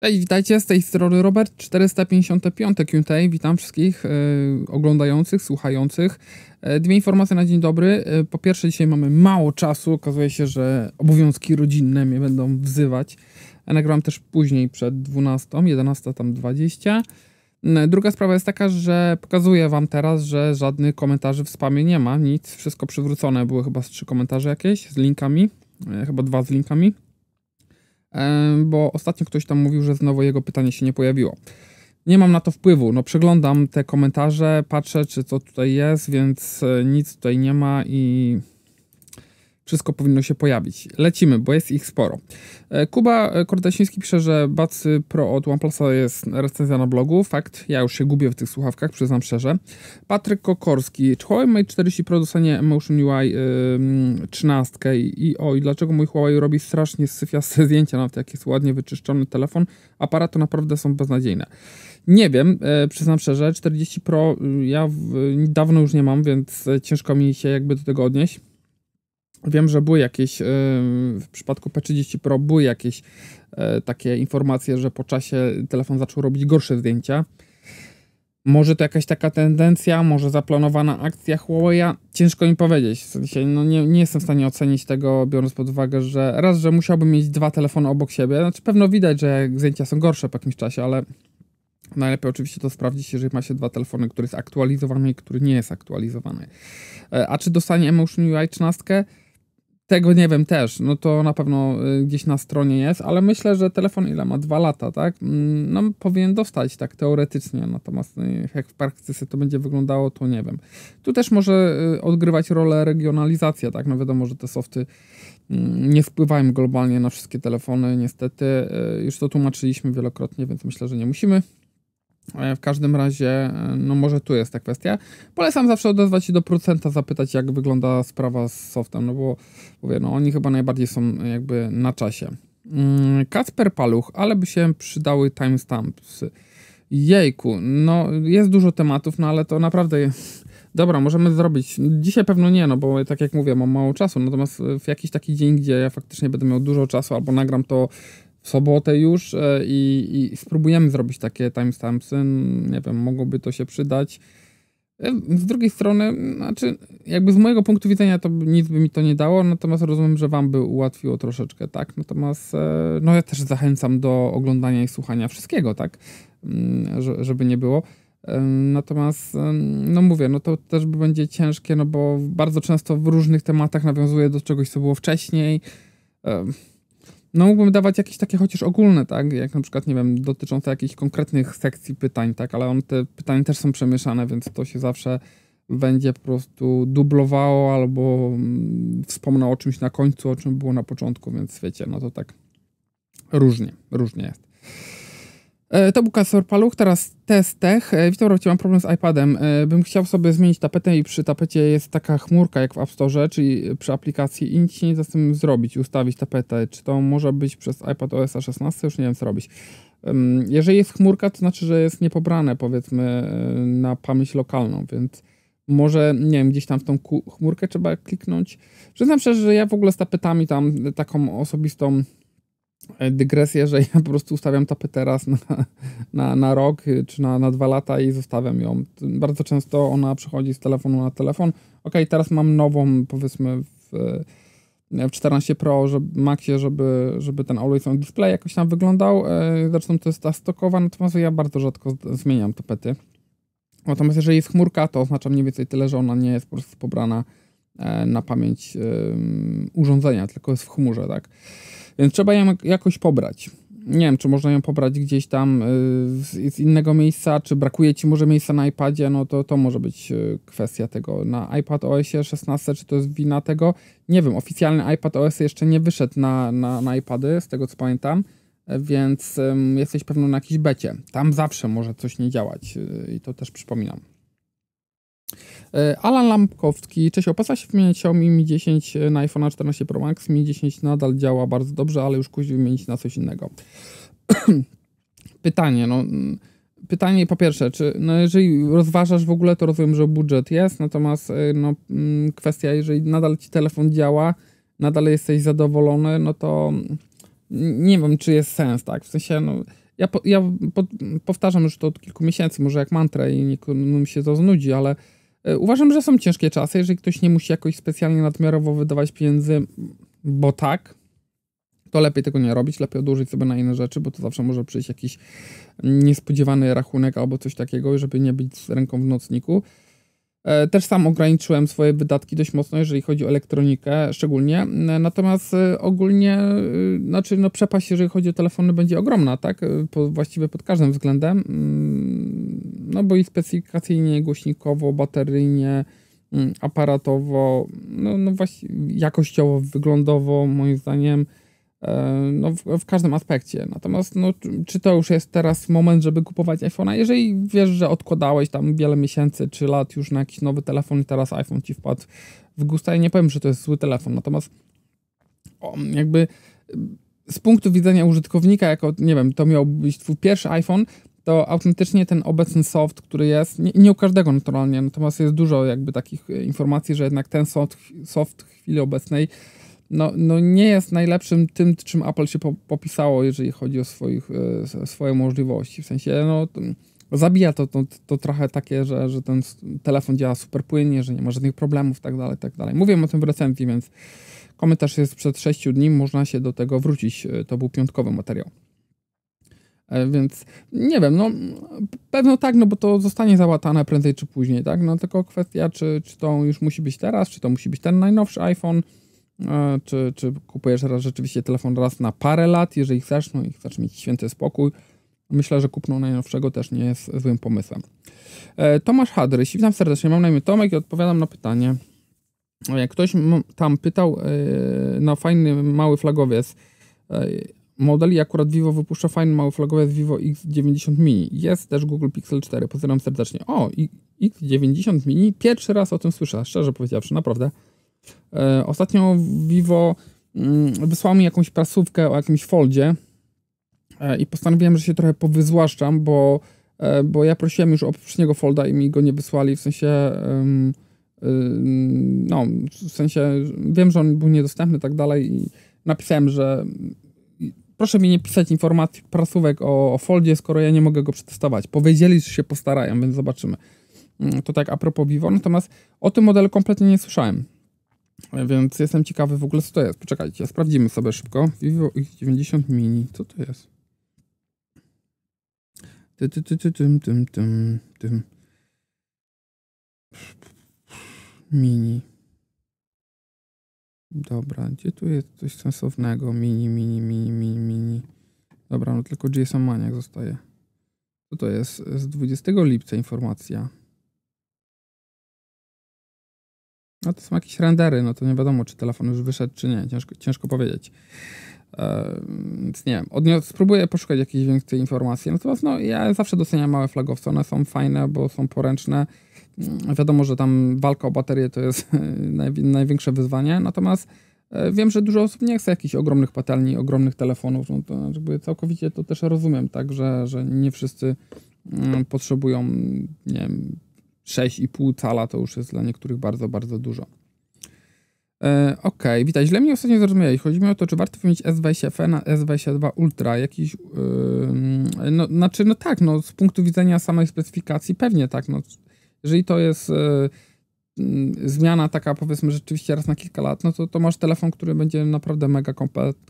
Cześć, witajcie, z tej strony Robert, 455 QT. Witam wszystkich e, oglądających, słuchających. E, dwie informacje na dzień dobry. E, po pierwsze, dzisiaj mamy mało czasu. Okazuje się, że obowiązki rodzinne mnie będą wzywać. Ja nagrałam też później, przed 12, 11, tam 20. E, Druga sprawa jest taka, że pokazuję wam teraz, że żadnych komentarzy w spamie nie ma, nic, wszystko przywrócone. Były chyba z trzy komentarze jakieś z linkami, chyba dwa z linkami. E, bo ostatnio ktoś tam mówił, że znowu jego pytanie się nie pojawiło. Nie mam na to wpływu. No, przeglądam te komentarze, patrzę, czy co tutaj jest, więc e, nic tutaj nie ma i wszystko powinno się pojawić. Lecimy, bo jest ich sporo. E, Kuba e, Kordasiński pisze, że Bacy Pro od OnePlusa jest recenzja na blogu. Fakt, ja już się gubię w tych słuchawkach, przyznam szczerze. Patryk Kokorski, czy Huawei Mate 40 Pro dostanie Emotion UI yy, 13 i, i o, i dlaczego mój Huawei robi strasznie syfiaste zdjęcia, nawet jak jest ładnie wyczyszczony telefon. Aparaty naprawdę są beznadziejne. Nie wiem, e, przyznam szczerze, 40 Pro y, ja w, dawno już nie mam, więc ciężko mi się jakby do tego odnieść. Wiem, że były jakieś, e, w przypadku P30 Pro były jakieś e, takie informacje, że po czasie telefon zaczął robić gorsze zdjęcia. Może to jakaś taka tendencja, może zaplanowana akcja Huawei'a, ciężko mi powiedzieć. W sensie, no nie, nie jestem w stanie ocenić tego, biorąc pod uwagę, że raz, że musiałbym mieć dwa telefony obok siebie. Znaczy, pewno widać, że zdjęcia są gorsze po jakimś czasie, ale najlepiej oczywiście to sprawdzić, jeżeli ma się dwa telefony, który jest aktualizowany i który nie jest aktualizowany. E, A czy dostanie Emotion UI 13? Tego nie wiem też, no to na pewno y, gdzieś na stronie jest, ale myślę, że telefon ile ma? Dwa lata, tak? Mm, No powinien dostać tak teoretycznie, natomiast y, jak w praktyce to będzie wyglądało, to nie wiem. Tu też może y, odgrywać rolę regionalizacja, tak? No wiadomo, że te softy mm, nie wpływają globalnie na wszystkie telefony, niestety. Już to tłumaczyliśmy wielokrotnie, więc myślę, że nie musimy. E, W każdym razie, e, no może tu jest ta kwestia. Polecam zawsze odezwać się do producenta, zapytać jak wygląda sprawa z softem, no bo mówię, no oni chyba najbardziej są jakby na czasie. Mm, Kacper Paluch, ale by się przydały timestamps. Jejku, no jest dużo tematów, no ale to naprawdę. Dobra, możemy zrobić. Dzisiaj pewno nie, no bo tak jak mówię, mam mało czasu, natomiast w jakiś taki dzień, gdzie ja faktycznie będę miał dużo czasu, albo nagram to w sobotę już e, i, i spróbujemy zrobić takie timestampsy. Nie wiem, mogłoby to się przydać. E, Z drugiej strony, znaczy, jakby z mojego punktu widzenia to nic by mi to nie dało, natomiast rozumiem, że wam by ułatwiło troszeczkę, tak? Natomiast, e, no ja też zachęcam do oglądania i słuchania wszystkiego, tak? Mm, że- Żeby nie było. Natomiast, no mówię, no to też będzie ciężkie, no bo bardzo często w różnych tematach nawiązuje do czegoś, co było wcześniej. No mógłbym dawać jakieś takie chociaż ogólne, tak, jak na przykład, nie wiem, dotyczące jakichś konkretnych sekcji pytań, tak, ale on, te pytania też są przemieszane, więc to się zawsze będzie po prostu dublowało albo mm, wspomnę o czymś na końcu, o czym było na początku, więc wiecie, no to tak różnie, różnie jest. E, To był Kasper Paluch, teraz test tech. E, Witam, mam problem z iPadem. E, Bym chciał sobie zmienić tapetę i przy tapecie jest taka chmurka jak w App Store, czyli przy aplikacji i nic się nie da z tym zrobić, ustawić tapetę. Czy to może być przez iPad OS 16? Już nie wiem, co robić. Jeżeli jest chmurka, to znaczy, że jest niepobrane, powiedzmy, na pamięć lokalną, więc może, nie wiem, gdzieś tam w tą chmurkę trzeba kliknąć. Przyznam szczerze, że ja w ogóle z tapetami tam taką osobistą dygresję, że ja po prostu ustawiam tapetę raz na, na, na rok y, czy na, na dwa lata i zostawiam ją. Bardzo często ona przechodzi z telefonu na telefon. Ok, teraz mam nową, powiedzmy w, w 14 Pro, żeby, Maxie, żeby, żeby ten Always On Display jakoś tam wyglądał. E, Zresztą to jest ta stokowa, natomiast ja bardzo rzadko zmieniam tapety. Natomiast jeżeli jest chmurka, to oznacza mniej więcej tyle, że ona nie jest po prostu pobrana e, na pamięć urządzenia, tylko jest w chmurze, tak? Więc trzeba ją jak- jakoś pobrać. Nie wiem, czy można ją pobrać gdzieś tam y, z, innego miejsca, czy brakuje ci może miejsca na iPadzie, no to to może być y, kwestia tego. Na iPad OS-ie 16, czy to jest wina tego? Nie wiem, oficjalny iPad OS jeszcze nie wyszedł na, na, na iPady, z tego co pamiętam, więc ym, jesteś pewno na jakiejś becie. Tam zawsze może coś nie działać y, i to też przypominam. E, Alan Lampkowski, cześć, opłaca się wymieniać Xiaomi Mi 10 na iPhone 14 Pro Max. Mi 10 nadal działa bardzo dobrze, ale już kusi wymienić na coś innego. Pytanie, no... mm, Pytanie po pierwsze, czy no jeżeli rozważasz w ogóle, to rozumiem, że budżet jest, natomiast y, no, mm, kwestia, jeżeli nadal ci telefon działa, nadal jesteś zadowolony, no to mm, nie wiem, czy jest sens, tak? W sensie, no, ja, po, ja po, powtarzam już to od kilku miesięcy, może jak mantrę i nikomu się to znudzi, ale e, uważam, że są ciężkie czasy, jeżeli ktoś nie musi jakoś specjalnie nadmiarowo wydawać pieniędzy, bo tak, to lepiej tego nie robić, lepiej odłożyć sobie na inne rzeczy, bo to zawsze może przyjść jakiś niespodziewany rachunek albo coś takiego, żeby nie być z ręką w nocniku. E, też sam ograniczyłem swoje wydatki dość mocno, jeżeli chodzi o elektronikę szczególnie. E, natomiast e, ogólnie, znaczy no przepaść, jeżeli chodzi o telefony, będzie ogromna, tak? Po, właściwie pod każdym względem. Mm, no bo i specyfikacyjnie, głośnikowo, bateryjnie, mm, aparatowo, no, no właśnie jakościowo, wyglądowo, moim zdaniem no, w, w, każdym aspekcie. Natomiast no, czy to już jest teraz moment, żeby kupować iPhone'a? Jeżeli wiesz, że odkładałeś tam wiele miesięcy czy lat już na jakiś nowy telefon i teraz iPhone ci wpadł w gusta, ja nie powiem, że to jest zły telefon, natomiast o, jakby z punktu widzenia użytkownika, jako, nie wiem, to miał być twój pierwszy iPhone, to autentycznie ten obecny soft, który jest, nie, nie, u każdego naturalnie, natomiast jest dużo jakby takich informacji, że jednak ten soft, soft w chwili obecnej no, no nie jest najlepszym tym, czym Apple się po, popisało, jeżeli chodzi o swoich, e, swoje możliwości. W sensie, no, zabija to, to, to trochę takie, że, że ten telefon działa super płynnie, że nie ma żadnych problemów, tak dalej, tak dalej. Mówiłem o tym w recenzji, więc komentarz jest przed 6 dni, można się do tego wrócić. E, to był piątkowy materiał. E, więc nie wiem, no pewno tak, no bo to zostanie załatane prędzej czy później, tak? No tylko kwestia, czy, czy to już musi być teraz, czy to musi być ten najnowszy iPhone, czy, czy kupujesz raz rzeczywiście telefon raz na parę lat, jeżeli chcesz, no i chcesz mieć święty spokój. Myślę, że kupno najnowszego też nie jest złym pomysłem. E, Tomasz Hadryś, witam serdecznie, mam na imię Tomek i odpowiadam na pytanie. Jak ktoś tam pytał, e, no fajny mały flagowiec e, modeli, akurat Vivo wypuszcza fajny mały flagowiec Vivo X90 Mini. Jest też Google Pixel 4, pozdrawiam serdecznie. O, X90 Mini, pierwszy raz o tym słyszę, szczerze powiedziawszy, naprawdę. E, ostatnio Vivo mm, wysłało mi jakąś prasówkę o jakimś foldzie e, i postanowiłem, że się trochę powyzłaszczam, bo, e, bo ja prosiłem już o poprzedniego folda i mi go nie wysłali, w sensie no, w sensie wiem, że on był niedostępny i tak dalej i napisałem, że proszę mi nie pisać informacji, prasówek o, o foldzie, skoro ja nie mogę go przetestować. Powiedzieli, że się postarają, więc zobaczymy. Mm, to tak a propos Vivo, natomiast o tym modelu kompletnie nie słyszałem. Więc jestem ciekawy w ogóle, co to jest. Poczekajcie, sprawdzimy sobie szybko. Vivo X90 Mini. Co to jest? Ty, ty, ty, ty, tym, tym, tym, tym. Mini. Dobra, gdzie tu jest coś sensownego? Mini, mini, mini, mini, mini. Dobra, no tylko GSM Maniac zostaje. Co to jest? Z 20 lipca informacja. No to są jakieś rendery, no to nie wiadomo, czy telefon już wyszedł, czy nie. Ciężko, ciężko powiedzieć. E, więc nie wiem, odnios- spróbuję poszukać jakiejś większej informacji. Natomiast no, ja zawsze doceniam małe flagowce. One są fajne, bo są poręczne. Mm, wiadomo, że tam walka o baterię to jest naj- największe wyzwanie. Natomiast e, wiem, że dużo osób nie chce jakichś ogromnych patelni, ogromnych telefonów. No to jakby całkowicie to też rozumiem, tak, że, że nie wszyscy mm, potrzebują, nie wiem, 6,5 cala to już jest dla niektórych bardzo, bardzo dużo. E, ok, witaj. Źle mnie ostatnio zrozumieli. Chodzi mi o to, czy warto wymienić S22 na S22 Ultra. Jakiś, yy, no, znaczy, no tak, no, z punktu widzenia samej specyfikacji pewnie tak. No, jeżeli to jest yy, zmiana taka, powiedzmy, rzeczywiście raz na kilka lat, no to, to masz telefon, który będzie naprawdę mega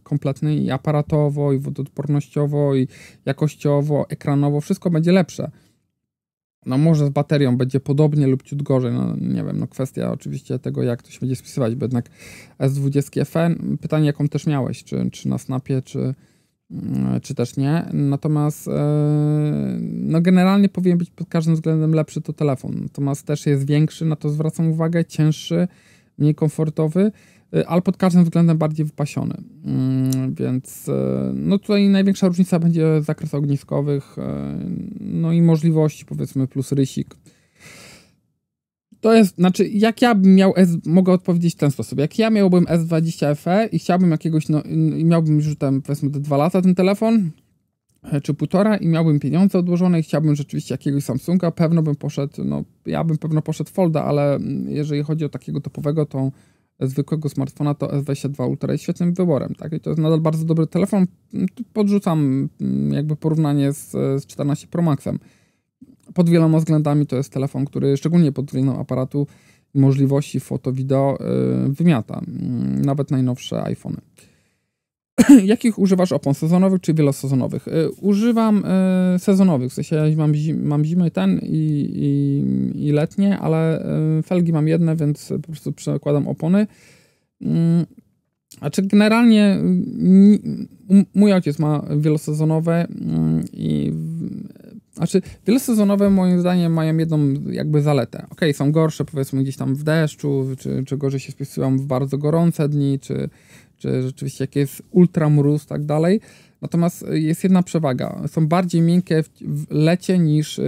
kompletny i aparatowo, i wodoodpornościowo, i jakościowo, ekranowo, wszystko będzie lepsze. No może z baterią będzie podobnie lub ciut gorzej, no nie wiem, no kwestia oczywiście tego, jak to się będzie spisywać, bo jednak S20 FE, pytanie jaką też miałeś, czy, czy na Snapie, czy, mm, czy też nie. Natomiast e, no generalnie powinien być pod każdym względem lepszy to telefon. Natomiast też jest większy, na to zwracam uwagę, cięższy, mniej komfortowy. Y, ale pod każdym względem bardziej wypasiony. Mm, więc y, no tutaj największa różnica będzie zakres ogniskowych, y, no i możliwości powiedzmy plus rysik. To jest, znaczy, jak ja bym miał S, mogę odpowiedzieć w ten sposób. Jak ja miałbym S20 FE i chciałbym jakiegoś, no, i miałbym już tam powiedzmy te dwa lata ten telefon, e, czy półtora i miałbym pieniądze odłożone i chciałbym rzeczywiście jakiegoś Samsunga, pewno bym poszedł, no, ja bym pewno poszedł Folda, ale mm, jeżeli chodzi o takiego topowego, to zwykłego smartfona, to S22 Ultra jest świetnym wyborem, tak? I to jest nadal bardzo dobry telefon. Podrzucam mm, jakby porównanie z, z 14 Pro Maxem. Pod wieloma względami to jest telefon, który szczególnie pod względem aparatu możliwości foto, wideo y, wymiata. Mm, nawet najnowsze iPhony. Jakich używasz opon? Sezonowych czy wielosezonowych? Y, używam y, sezonowych, w sensie mam, zim, mam zimę ten i, i, i letnie, ale y, felgi mam jedne, więc po prostu przekładam opony. Mm, a czy generalnie mój ojciec ma wielosezonowe mm, i znaczy, wielosezonowe moim zdaniem mają jedną jakby zaletę. Ok, są gorsze powiedzmy gdzieś tam w deszczu, czy, czy gorzej się spisują w bardzo gorące dni, czy, czy rzeczywiście jak jest ultramróz, tak dalej. Natomiast jest jedna przewaga. Są bardziej miękkie w lecie niż,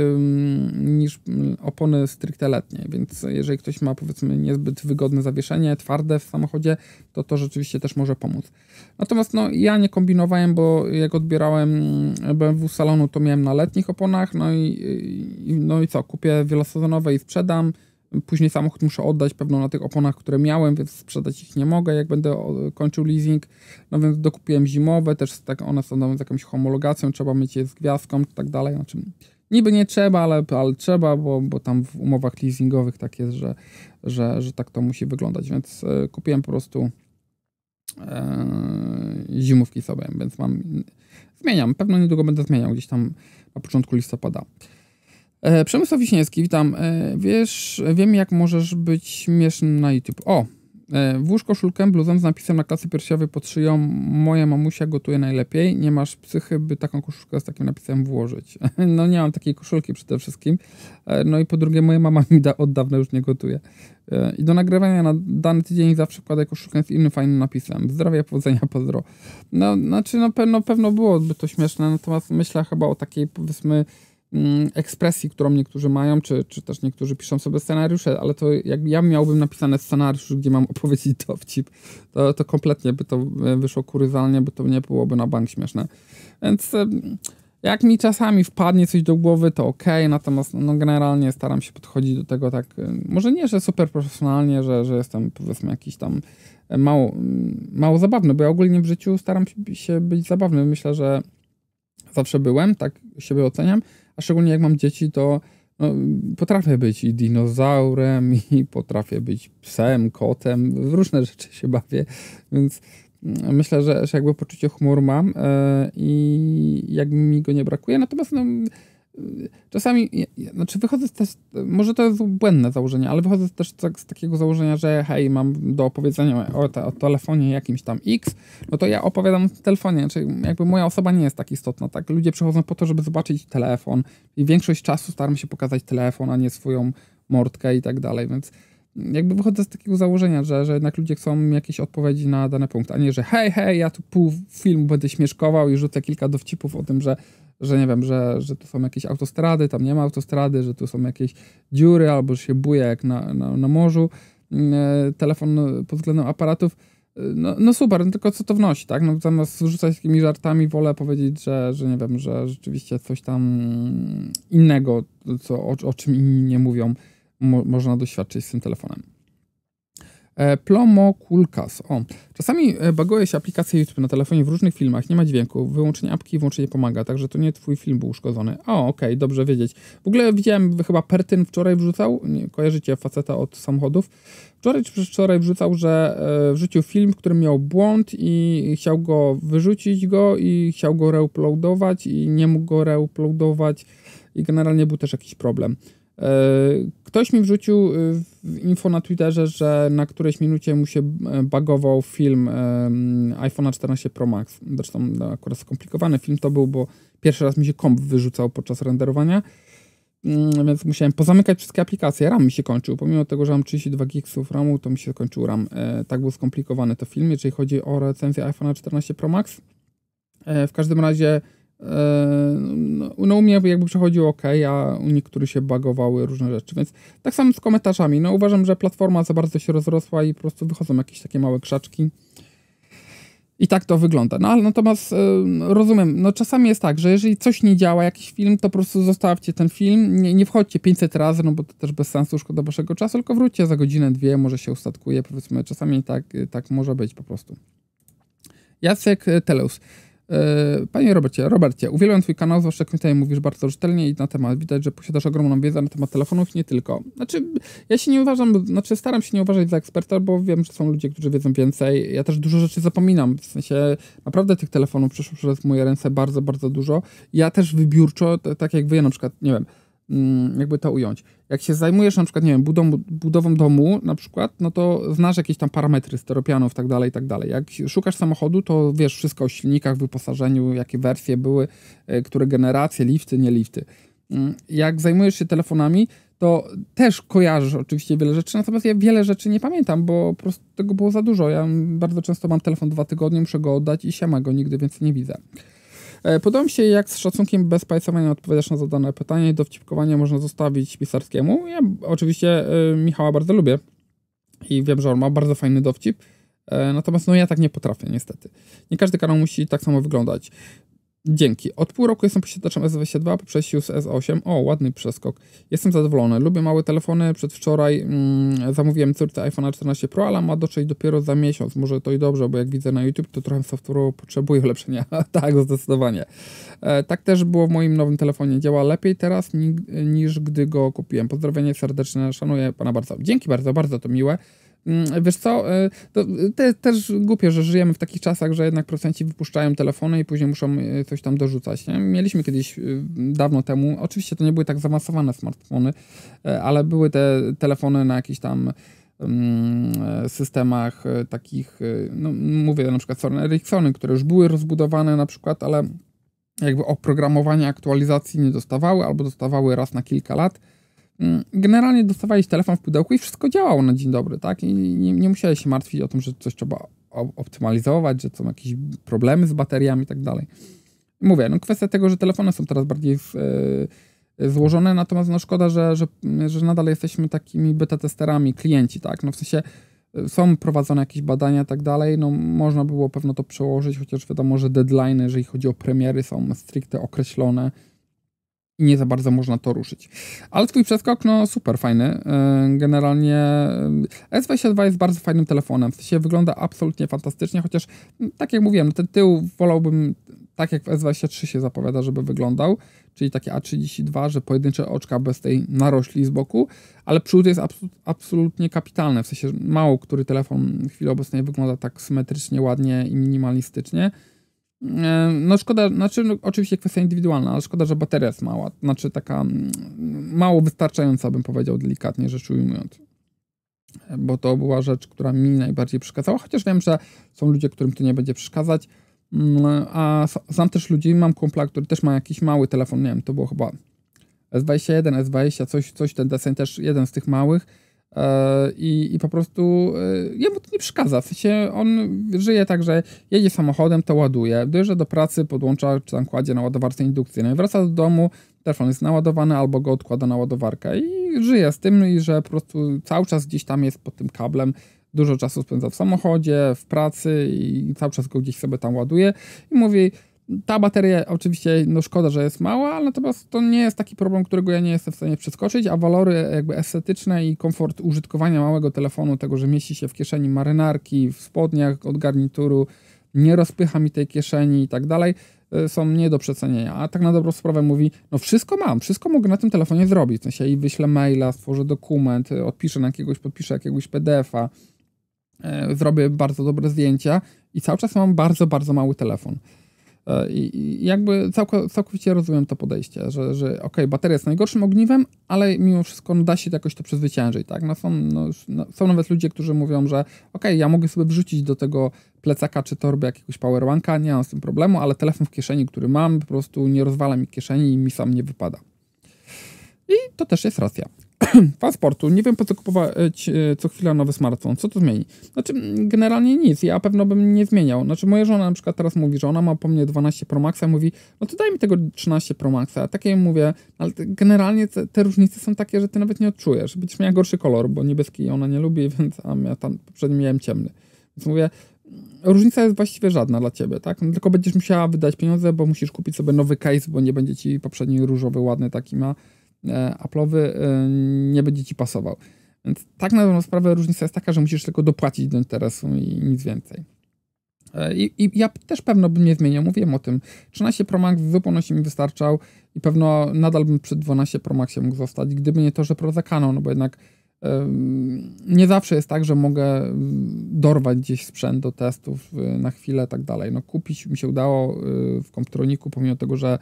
niż opony stricte letnie, więc jeżeli ktoś ma powiedzmy niezbyt wygodne zawieszenie, twarde w samochodzie, to to rzeczywiście też może pomóc. Natomiast no, ja nie kombinowałem, bo jak odbierałem BMW z salonu, to miałem na letnich oponach, no i, no i co, kupię wielosezonowe i sprzedam, Później samochód muszę oddać pewno na tych oponach, które miałem, więc sprzedać ich nie mogę, jak będę kończył leasing. No więc dokupiłem zimowe, też tak one są z jakąś homologacją, trzeba mieć je z gwiazdką i tak dalej. Znaczy, niby nie trzeba, ale, ale trzeba, bo, bo tam w umowach leasingowych tak jest, że, że, że tak to musi wyglądać. Więc e, kupiłem po prostu e, zimówki sobie, więc mam. Zmieniam, pewno niedługo będę zmieniał gdzieś tam na początku listopada. E, Przemysław Wiśniewski, witam. E, wiesz, wiem jak możesz być śmieszny na YouTube. O, e, włóż koszulkę, bluzą z napisem na klasy piersiowej pod szyją moja mamusia gotuje najlepiej. Nie masz psychy, by taką koszulkę z takim napisem włożyć. No nie mam takiej koszulki przede wszystkim. No i po drugie moja mama mi da, od dawna już nie gotuje. I do nagrywania na dany tydzień zawsze wkładaj koszulkę z innym fajnym napisem. Zdrowia, powodzenia, pozdro. No, znaczy na pewno, pewno byłoby to śmieszne, natomiast myślę chyba o takiej powiedzmy ekspresji, którą niektórzy mają, czy, czy też niektórzy piszą sobie scenariusze, ale to jak ja miałbym napisane scenariusz, gdzie mam opowiedzieć dowcip, to, to kompletnie by to e, wyszło kuryzalnie, by to nie byłoby na bank śmieszne. Więc e, jak mi czasami wpadnie coś do głowy, to ok, natomiast no, generalnie staram się podchodzić do tego tak, e, może nie, że super profesjonalnie, że, że jestem powiedzmy jakiś tam mało, mało zabawny, bo ja ogólnie w życiu staram się być zabawny. Myślę, że zawsze byłem, tak siebie oceniam, a szczególnie jak mam dzieci, to no, potrafię być i dinozaurem, i potrafię być psem, kotem, w różne rzeczy się bawię, więc mm, myślę, że, że jakby poczucie humoru mam e, i jak mi go nie brakuje, natomiast no, czasami, znaczy wychodzę też, może to jest błędne założenie, ale wychodzę też z takiego założenia, że hej, mam do opowiedzenia o, te, o telefonie jakimś tam X, no to ja opowiadam w telefonie, znaczy jakby moja osoba nie jest tak istotna, tak? Ludzie przychodzą po to, żeby zobaczyć telefon i większość czasu staram się pokazać telefon, a nie swoją mordkę i tak dalej, więc jakby wychodzę z takiego założenia, że, że jednak ludzie chcą jakieś odpowiedzi na dane punkty, a nie, że hej, hej, ja tu pół filmu będę śmieszkował i rzucę kilka dowcipów o tym, że że nie wiem, że, że tu są jakieś autostrady, tam nie ma autostrady, że tu są jakieś dziury albo że się buje jak na, na, na morzu. Mm, e, telefon pod względem aparatów. E, no, no super, no tylko co to wnosi, tak? No zamiast rzucać takimi żartami, wolę powiedzieć, że, że nie wiem, że rzeczywiście coś tam innego, co, o, o czym inni nie mówią, mo, można doświadczyć z tym telefonem. E, Plomo Kulkas. O, czasami e, baguje się aplikację YouTube na telefonie w różnych filmach, nie ma dźwięku, wyłączenie apki włączenie pomaga, także to nie twój film był uszkodzony. O, okej, okay, dobrze wiedzieć. W ogóle widziałem, chyba Pertyn wczoraj wrzucał, nie, kojarzycie faceta od samochodów, wczoraj czy wczoraj wrzucał, że e, wrzucił film, w którym miał błąd i chciał go wyrzucić go i chciał go reuploadować i nie mógł go reuploadować i generalnie był też jakiś problem. E, ktoś mi wrzucił y, info na Twitterze, że na którejś minucie mu się e, bagował film iPhone 14 Pro Max. Zresztą no, akurat skomplikowany film to był, bo pierwszy raz mi się komp wyrzucał podczas renderowania, mm, więc musiałem pozamykać wszystkie aplikacje. RAM mi się kończył. Pomimo tego, że mam 32 GB RAMu, to mi się kończył RAM. E, tak był skomplikowany to film, jeżeli chodzi o recenzję iPhone 14 Pro Max. W każdym razie E, no, no u mnie jakby przechodziło ok, a u niektórych się bagowały różne rzeczy, więc tak samo z komentarzami. No uważam, że platforma za bardzo się rozrosła i po prostu wychodzą jakieś takie małe krzaczki. I tak to wygląda. No ale natomiast y, rozumiem, no czasami jest tak, że jeżeli coś nie działa, jakiś film, to po prostu zostawcie ten film, nie, nie wchodźcie 500 razy, no bo to też bez sensu, szkoda waszego czasu, tylko wróćcie za godzinę, dwie, może się ustatkuje, powiedzmy, czasami tak, tak może być po prostu. Jacek Teleus. E, panie Robercie, Robercie, uwielbiam Twój kanał, zwłaszcza jak tutaj mówisz bardzo rzetelnie i na temat. Widać, że posiadasz ogromną wiedzę na temat telefonów, nie tylko. Znaczy, ja się nie uważam, znaczy staram się nie uważać za eksperta, bo wiem, że są ludzie, którzy wiedzą więcej. Ja też dużo rzeczy zapominam, w sensie naprawdę tych telefonów przeszło przez moje ręce bardzo, bardzo dużo. Ja też wybiórczo, tak jak wy, na przykład, nie wiem, jakby to ująć. Jak się zajmujesz na przykład, nie wiem, budową, budową domu na przykład, no to znasz jakieś tam parametry steropianów, tak dalej, tak dalej. Jak szukasz samochodu, to wiesz wszystko o silnikach, wyposażeniu, jakie wersje były, e, które generacje, lifty, nie lifty. Mm, jak zajmujesz się telefonami, to też kojarzysz oczywiście wiele rzeczy, natomiast ja wiele rzeczy nie pamiętam, bo po prostu tego było za dużo. Ja bardzo często mam telefon dwa tygodnie, muszę go oddać i siema go nigdy więcej nie widzę. E, podoba mi się, jak z szacunkiem bez pajcowania odpowiadasz na zadane pytanie. Dowcipkowanie można zostawić pisarskiemu. Ja oczywiście y, Michała bardzo lubię i wiem, że on ma bardzo fajny dowcip. E, natomiast no ja tak nie potrafię, niestety. Nie każdy kanał musi tak samo wyglądać. Dzięki. Od pół roku jestem posiadaczem S22 po przejściu z S8. O, ładny przeskok. Jestem zadowolony. Lubię małe telefony. Przedwczoraj mm, zamówiłem córce iPhone 14 Pro, ale ma dotrzeć dopiero za miesiąc. Może to i dobrze, bo jak widzę na YouTube, to trochę software'u potrzebuje ulepszenia. tak, zdecydowanie. E, tak też było w moim nowym telefonie. Działa lepiej teraz ni niż gdy go kupiłem. Pozdrowienie serdeczne. Szanuję pana bardzo. Dzięki bardzo, bardzo to miłe. Mm, wiesz co, e, to te, też głupie, że żyjemy w takich czasach, że jednak procenci wypuszczają telefony i później muszą e, coś tam dorzucać. Nie? Mieliśmy kiedyś e, dawno temu, oczywiście to nie były tak zaawansowane smartfony, ale były te telefony na jakichś tam mm, systemach takich, no mówię na przykład Sony Ericssony, które już były rozbudowane na przykład, ale jakby oprogramowanie aktualizacji nie dostawały albo dostawały raz na kilka lat generalnie dostawałeś telefon w pudełku i wszystko działało na dzień dobry, tak? I nie, nie musiałeś się martwić o tym, że coś trzeba optymalizować, że są jakieś problemy z bateriami i tak dalej. Mówię, no kwestia tego, że telefony są teraz bardziej e, złożone, natomiast no szkoda, że, że, że nadal jesteśmy takimi beta testerami, klienci, tak? No w sensie e, są prowadzone jakieś badania i tak dalej, no można było pewno to przełożyć, chociaż wiadomo, że deadline, jeżeli chodzi o premiery, są stricte określone i nie za bardzo można to ruszyć. Ale twój przeskok, no super fajny. E, generalnie e, S22 jest bardzo fajnym telefonem. W sensie wygląda absolutnie fantastycznie, chociaż tak jak mówiłem, ten tył wolałbym tak jak w S23 się zapowiada, żeby wyglądał, czyli takie A32, że pojedyncze oczka bez tej narośli z boku, ale przód jest absolutnie kapitalny, w sensie mało który telefon w chwili obecnej wygląda tak symetrycznie, ładnie i minimalistycznie. E, no szkoda, znaczy no, oczywiście kwestia indywidualna, ale szkoda, że bateria jest mała, znaczy taka mm, mało wystarczająca, bym powiedział delikatnie rzecz ujmując. Bo to była rzecz, która mi najbardziej przeszkadzała, chociaż wiem, że są ludzie, którym to nie będzie przeszkadzać. Mm, a znam też ludzi, mam kumpla, który też ma jakiś mały telefon, nie wiem, to było chyba S21, S20, coś, coś ten deseń też jeden z tych małych E, I, I po prostu e, jemu to nie przeszkadza. W sensie on żyje tak, że jedzie samochodem, to ładuje, dojeżdża do pracy, podłącza, czy tam kładzie na ładowarce indukcyjnej, wraca do domu, telefon jest naładowany albo go odkłada na ładowarkę i żyje z tym, i że po prostu cały czas gdzieś tam jest pod tym kablem, dużo czasu spędza w samochodzie, w pracy i cały czas go gdzieś sobie tam ładuje. I mówi, ta bateria oczywiście, no szkoda, że jest mała, ale natomiast to nie jest taki problem, którego ja nie jestem w stanie przeskoczyć, a walory jakby estetyczne i komfort użytkowania małego telefonu, tego, że mieści się w kieszeni marynarki, w spodniach od garnituru, nie rozpycha mi tej kieszeni i tak dalej, y, są nie do przecenienia. A tak na dobrą sprawę mówi, no wszystko mam, wszystko mogę na tym telefonie zrobić. W sensie i wyślę maila, stworzę dokument, y, odpiszę na jakiegoś, podpiszę jakiegoś PDF-a, y, zrobię bardzo dobre zdjęcia i cały czas mam bardzo, bardzo mały telefon. E, I jakby całkowicie rozumiem to podejście, że, że ok, bateria jest najgorszym ogniwem, ale mimo wszystko no, da się jakoś to przezwyciężyć. Tak? No, są, no, no, są nawet ludzie, którzy mówią, że ok, ja mogę sobie wrzucić do tego plecaka czy torby jakiegoś powerbanka, nie mam z tym problemu, ale telefon w kieszeni, który mam, po prostu nie rozwala mi kieszeni i mi sam nie wypada. I to też jest racja. Paszportu. Nie wiem po co kupować e, co chwila nowy smartfon. Co to zmieni? Znaczy, generalnie nic. Ja pewno bym nie zmieniał. Znaczy, moja żona na przykład teraz mówi, że ona ma po mnie 12 Pro Maxa i mówi, no to daj mi tego 13 Pro Maxa. Takie mówię, ale generalnie te, te, różnice są takie, że ty nawet nie odczujesz. Będziesz miała gorszy kolor, bo niebieski ona nie lubi, więc a ja tam poprzednio miałem ciemny. Więc mówię, różnica jest właściwie żadna dla ciebie, tak? No, tylko będziesz musiała wydać pieniądze, bo musisz kupić sobie nowy case, bo nie będzie ci poprzedni różowy, ładny taki ma Apple'owy, e, nie będzie ci pasował. Więc tak na dobrą sprawę różnica jest taka, że musisz tylko dopłacić do interesu i nic więcej. E, I, I, ja też pewno bym nie zmieniał, mówiłem o tym. 13 Pro Max w zupełności mi wystarczał i pewno nadal bym przy 12 Pro Maxie mógł zostać, gdyby nie to, że Pro za Canon, no bo jednak nie zawsze jest tak, że mogę dorwać gdzieś sprzęt do testów y, na chwilę tak dalej. No kupić mi się udało y, w Komptroniku, pomimo tego, że e,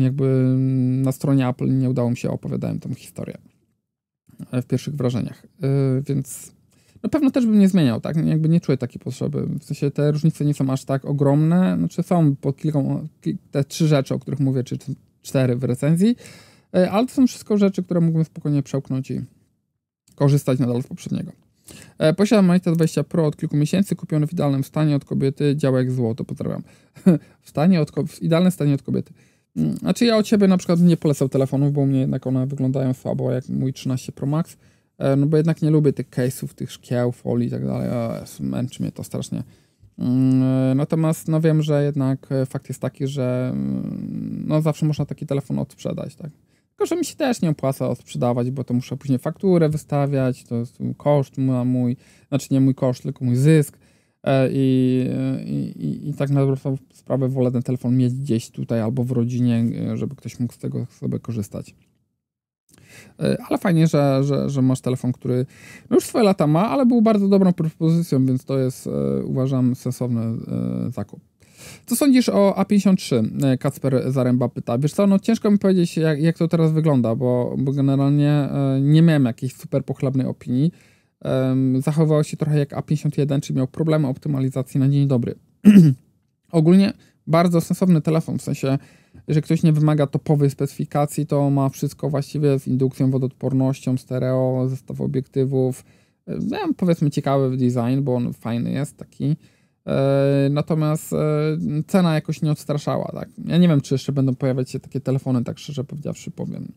jakby na stronie Apple nie udało mi się, opowiadałem tą historię e, w pierwszych wrażeniach. Y, więc na pewno też bym nie zmieniał, tak? Jakby nie czuję takiej potrzeby. W sensie te różnice nie są aż tak ogromne. Znaczy są po kilka, te trzy rzeczy, o których mówię, czy cztery w recenzji, e, ale to są wszystko rzeczy, które mógłbym spokojnie przełknąć i korzystać nadal z poprzedniego. E, posiadam Manita 20 Pro od kilku miesięcy, kupiony w idealnym stanie od kobiety, działa jak złoto, pozdrawiam. w, stanie od, w idealnym stanie od kobiety. Znaczy ja od siebie na przykład nie polecał telefonów, bo u mnie jednak one wyglądają słabo, jak mój 13 Pro Max, e, no bo jednak nie lubię tych case'ów, tych szkieł, folii i tak dalej, męczy mnie to strasznie. Mm, e, natomiast no wiem, że jednak fakt jest taki, że mm, no zawsze można taki telefon odsprzedać, tak. Tylko, że mi się też nie opłaca sprzedawać, bo to muszę później fakturę wystawiać, to jest koszt mój, znaczy nie mój koszt, tylko mój zysk. E, I, i, i tak na dobrą sprawę wolę ten telefon mieć gdzieś tutaj albo w rodzinie, e, żeby ktoś mógł z tego sobie korzystać. E, ale fajnie, że, że, że masz telefon, który no już swoje lata ma, ale był bardzo dobrą propozycją, więc to jest uważam sensowny zakup. Co sądzisz o A53? E, Kacper Zaręba pyta. Wiesz co, no ciężko mi powiedzieć, jak, jak to teraz wygląda, bo, bo generalnie e, nie miałem jakiejś super pochlebnej opinii. Zachowywał się trochę jak A51, czyli miał problemy optymalizacji na dzień dobry. Ogólnie bardzo sensowny telefon, w sensie, jeżeli ktoś nie wymaga topowej specyfikacji, to ma wszystko właściwie z indukcją, wodoodpornością, stereo, zestaw obiektywów. Ja, powiedzmy ciekawy design, bo on fajny jest taki. E, natomiast e, cena jakoś nie odstraszała. Tak? Ja nie wiem, czy jeszcze będą pojawiać się takie telefony, tak szczerze powiedziawszy powiem.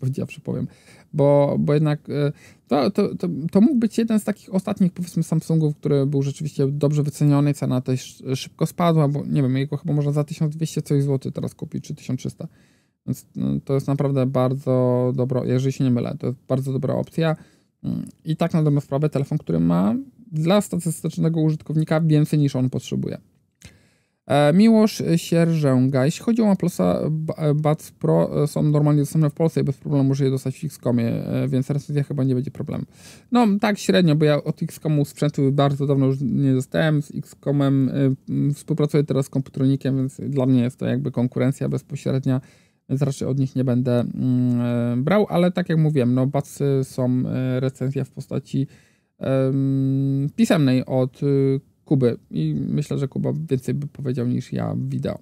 Powiedziawszy powiem, bo, bo jednak e, to, to, to, to mógł być jeden z takich ostatnich, powiedzmy, Samsungów, który był rzeczywiście dobrze wyceniony. Cena też szybko spadła, bo nie wiem, jego chyba można za 1200 coś złotych teraz kupić, czy 1300. Więc no, to jest naprawdę bardzo dobra, jeżeli się nie mylę, to jest bardzo dobra opcja. I tak na dobrą sprawę telefon, który ma dla statystycznego użytkownika więcej niż on potrzebuje. E, Miłosz Sierżęga. Jeśli chodzi o OnePlusa, Buds Pro e, są normalnie dostępne w Polsce i bez problemu może je dostać w Xcomie, e, więc recenzja chyba nie będzie problemu. No tak średnio, bo ja od Xcomu sprzętu bardzo dawno już nie dostałem. Z Xcomem współpracuję teraz z komputeronikiem, więc dla mnie jest to jakby konkurencja bezpośrednia, więc raczej od nich nie będę mm, brał, ale tak jak mówiłem, no Budsy są recenzja w postaci pisemnej od Kuby i myślę, że Kuba więcej by powiedział niż ja w wideo.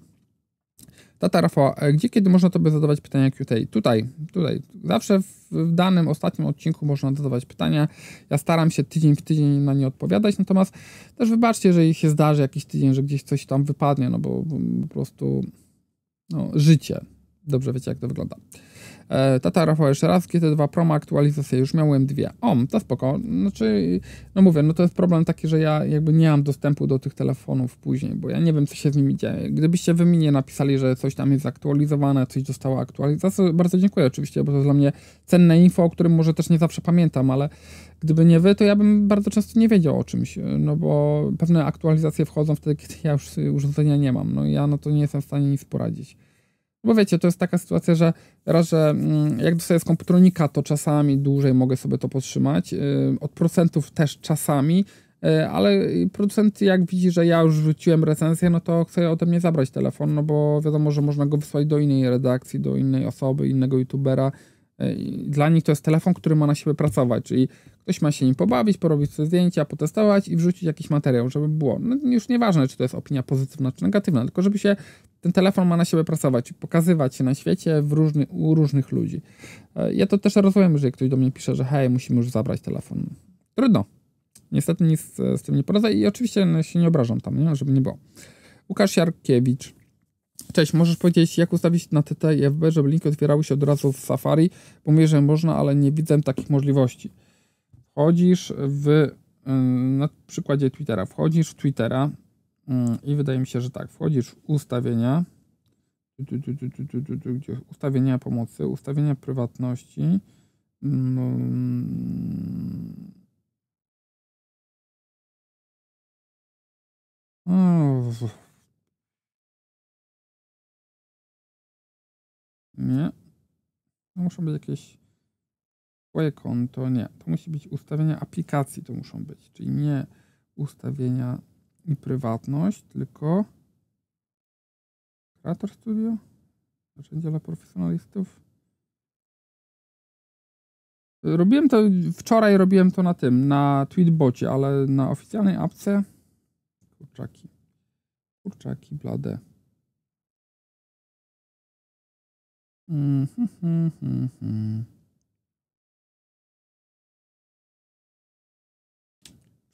Tata Rafała, e, gdzie kiedy można tobie zadawać pytania QT? Tutaj, tutaj. Zawsze w, w, danym ostatnim odcinku można zadawać pytania. Ja staram się tydzień w tydzień na nie odpowiadać, natomiast też wybaczcie, jeżeli się zdarzy jakiś tydzień, że gdzieś coś tam wypadnie, no bo, bo po prostu no, życie. Dobrze wiecie, jak to wygląda. E, tata Rafał jeszcze raz, GT2 Pro aktualizacja, już miałem dwie. O, to spoko. Znaczy, no mówię, no to jest problem taki, że ja jakby nie mam dostępu do tych telefonów później, bo ja nie wiem, co się z nimi dzieje. Gdybyście wy mi nie napisali, że coś tam jest zaktualizowane, coś dostało aktualizację, bardzo dziękuję oczywiście, bo to jest dla mnie cenne info, o którym może też nie zawsze pamiętam, ale gdyby nie wy, to ja bym bardzo często nie wiedział o czymś, no bo pewne aktualizacje wchodzą wtedy, kiedy ja już urządzenia nie mam. No ja no to nie jestem w stanie nic poradzić. Bo wiecie, to jest taka sytuacja, że raz, że mm, jak dostaję z komputronika, to czasami dłużej mogę sobie to podtrzymać. Y, od procentów też czasami, y, ale producent jak widzi, że ja już wrzuciłem recenzję, no to chce ode mnie zabrać telefon, no bo wiadomo, że można go wysłać do innej redakcji, do innej osoby, innego youtubera. Y, dla nich to jest telefon, który ma na siebie pracować, czyli ktoś ma się nim pobawić, porobić sobie zdjęcia, potestować i wrzucić jakiś materiał, żeby było. No już nieważne, czy to jest opinia pozytywna, czy negatywna, tylko żeby się ten telefon ma na siebie pracować, pokazywać się na świecie w różny, u różnych ludzi. E, ja to też rozumiem, jeżeli ktoś do mnie pisze, że hej, musimy już zabrać telefon. Trudno. Niestety nic z tym nie poradzę i oczywiście no, się nie obrażam tam, nie? żeby nie było. Łukasz Jarkiewicz. Cześć, możesz powiedzieć, jak ustawić na TT i FB, żeby linki otwierały się od razu w Safari? Bo mówię, że można, ale nie widzę takich możliwości. Wchodzisz w na przykładzie Twittera. Wchodzisz w Twittera i wydaje mi się, że tak, wchodzisz w ustawienia, ustawienia pomocy, ustawienia prywatności. Nie. To muszą być jakieś swoje konto. Nie. To musi być ustawienia aplikacji. To muszą być. Czyli nie ustawienia i prywatność, tylko Creator Studio. Narzędzie dla profesjonalistów. Robiłem to wczoraj, robiłem to na tym, na Tweetbocie, ale na oficjalnej apce. Kurczaki. Kurczaki blade. Mm, hmm, hmm, hmm,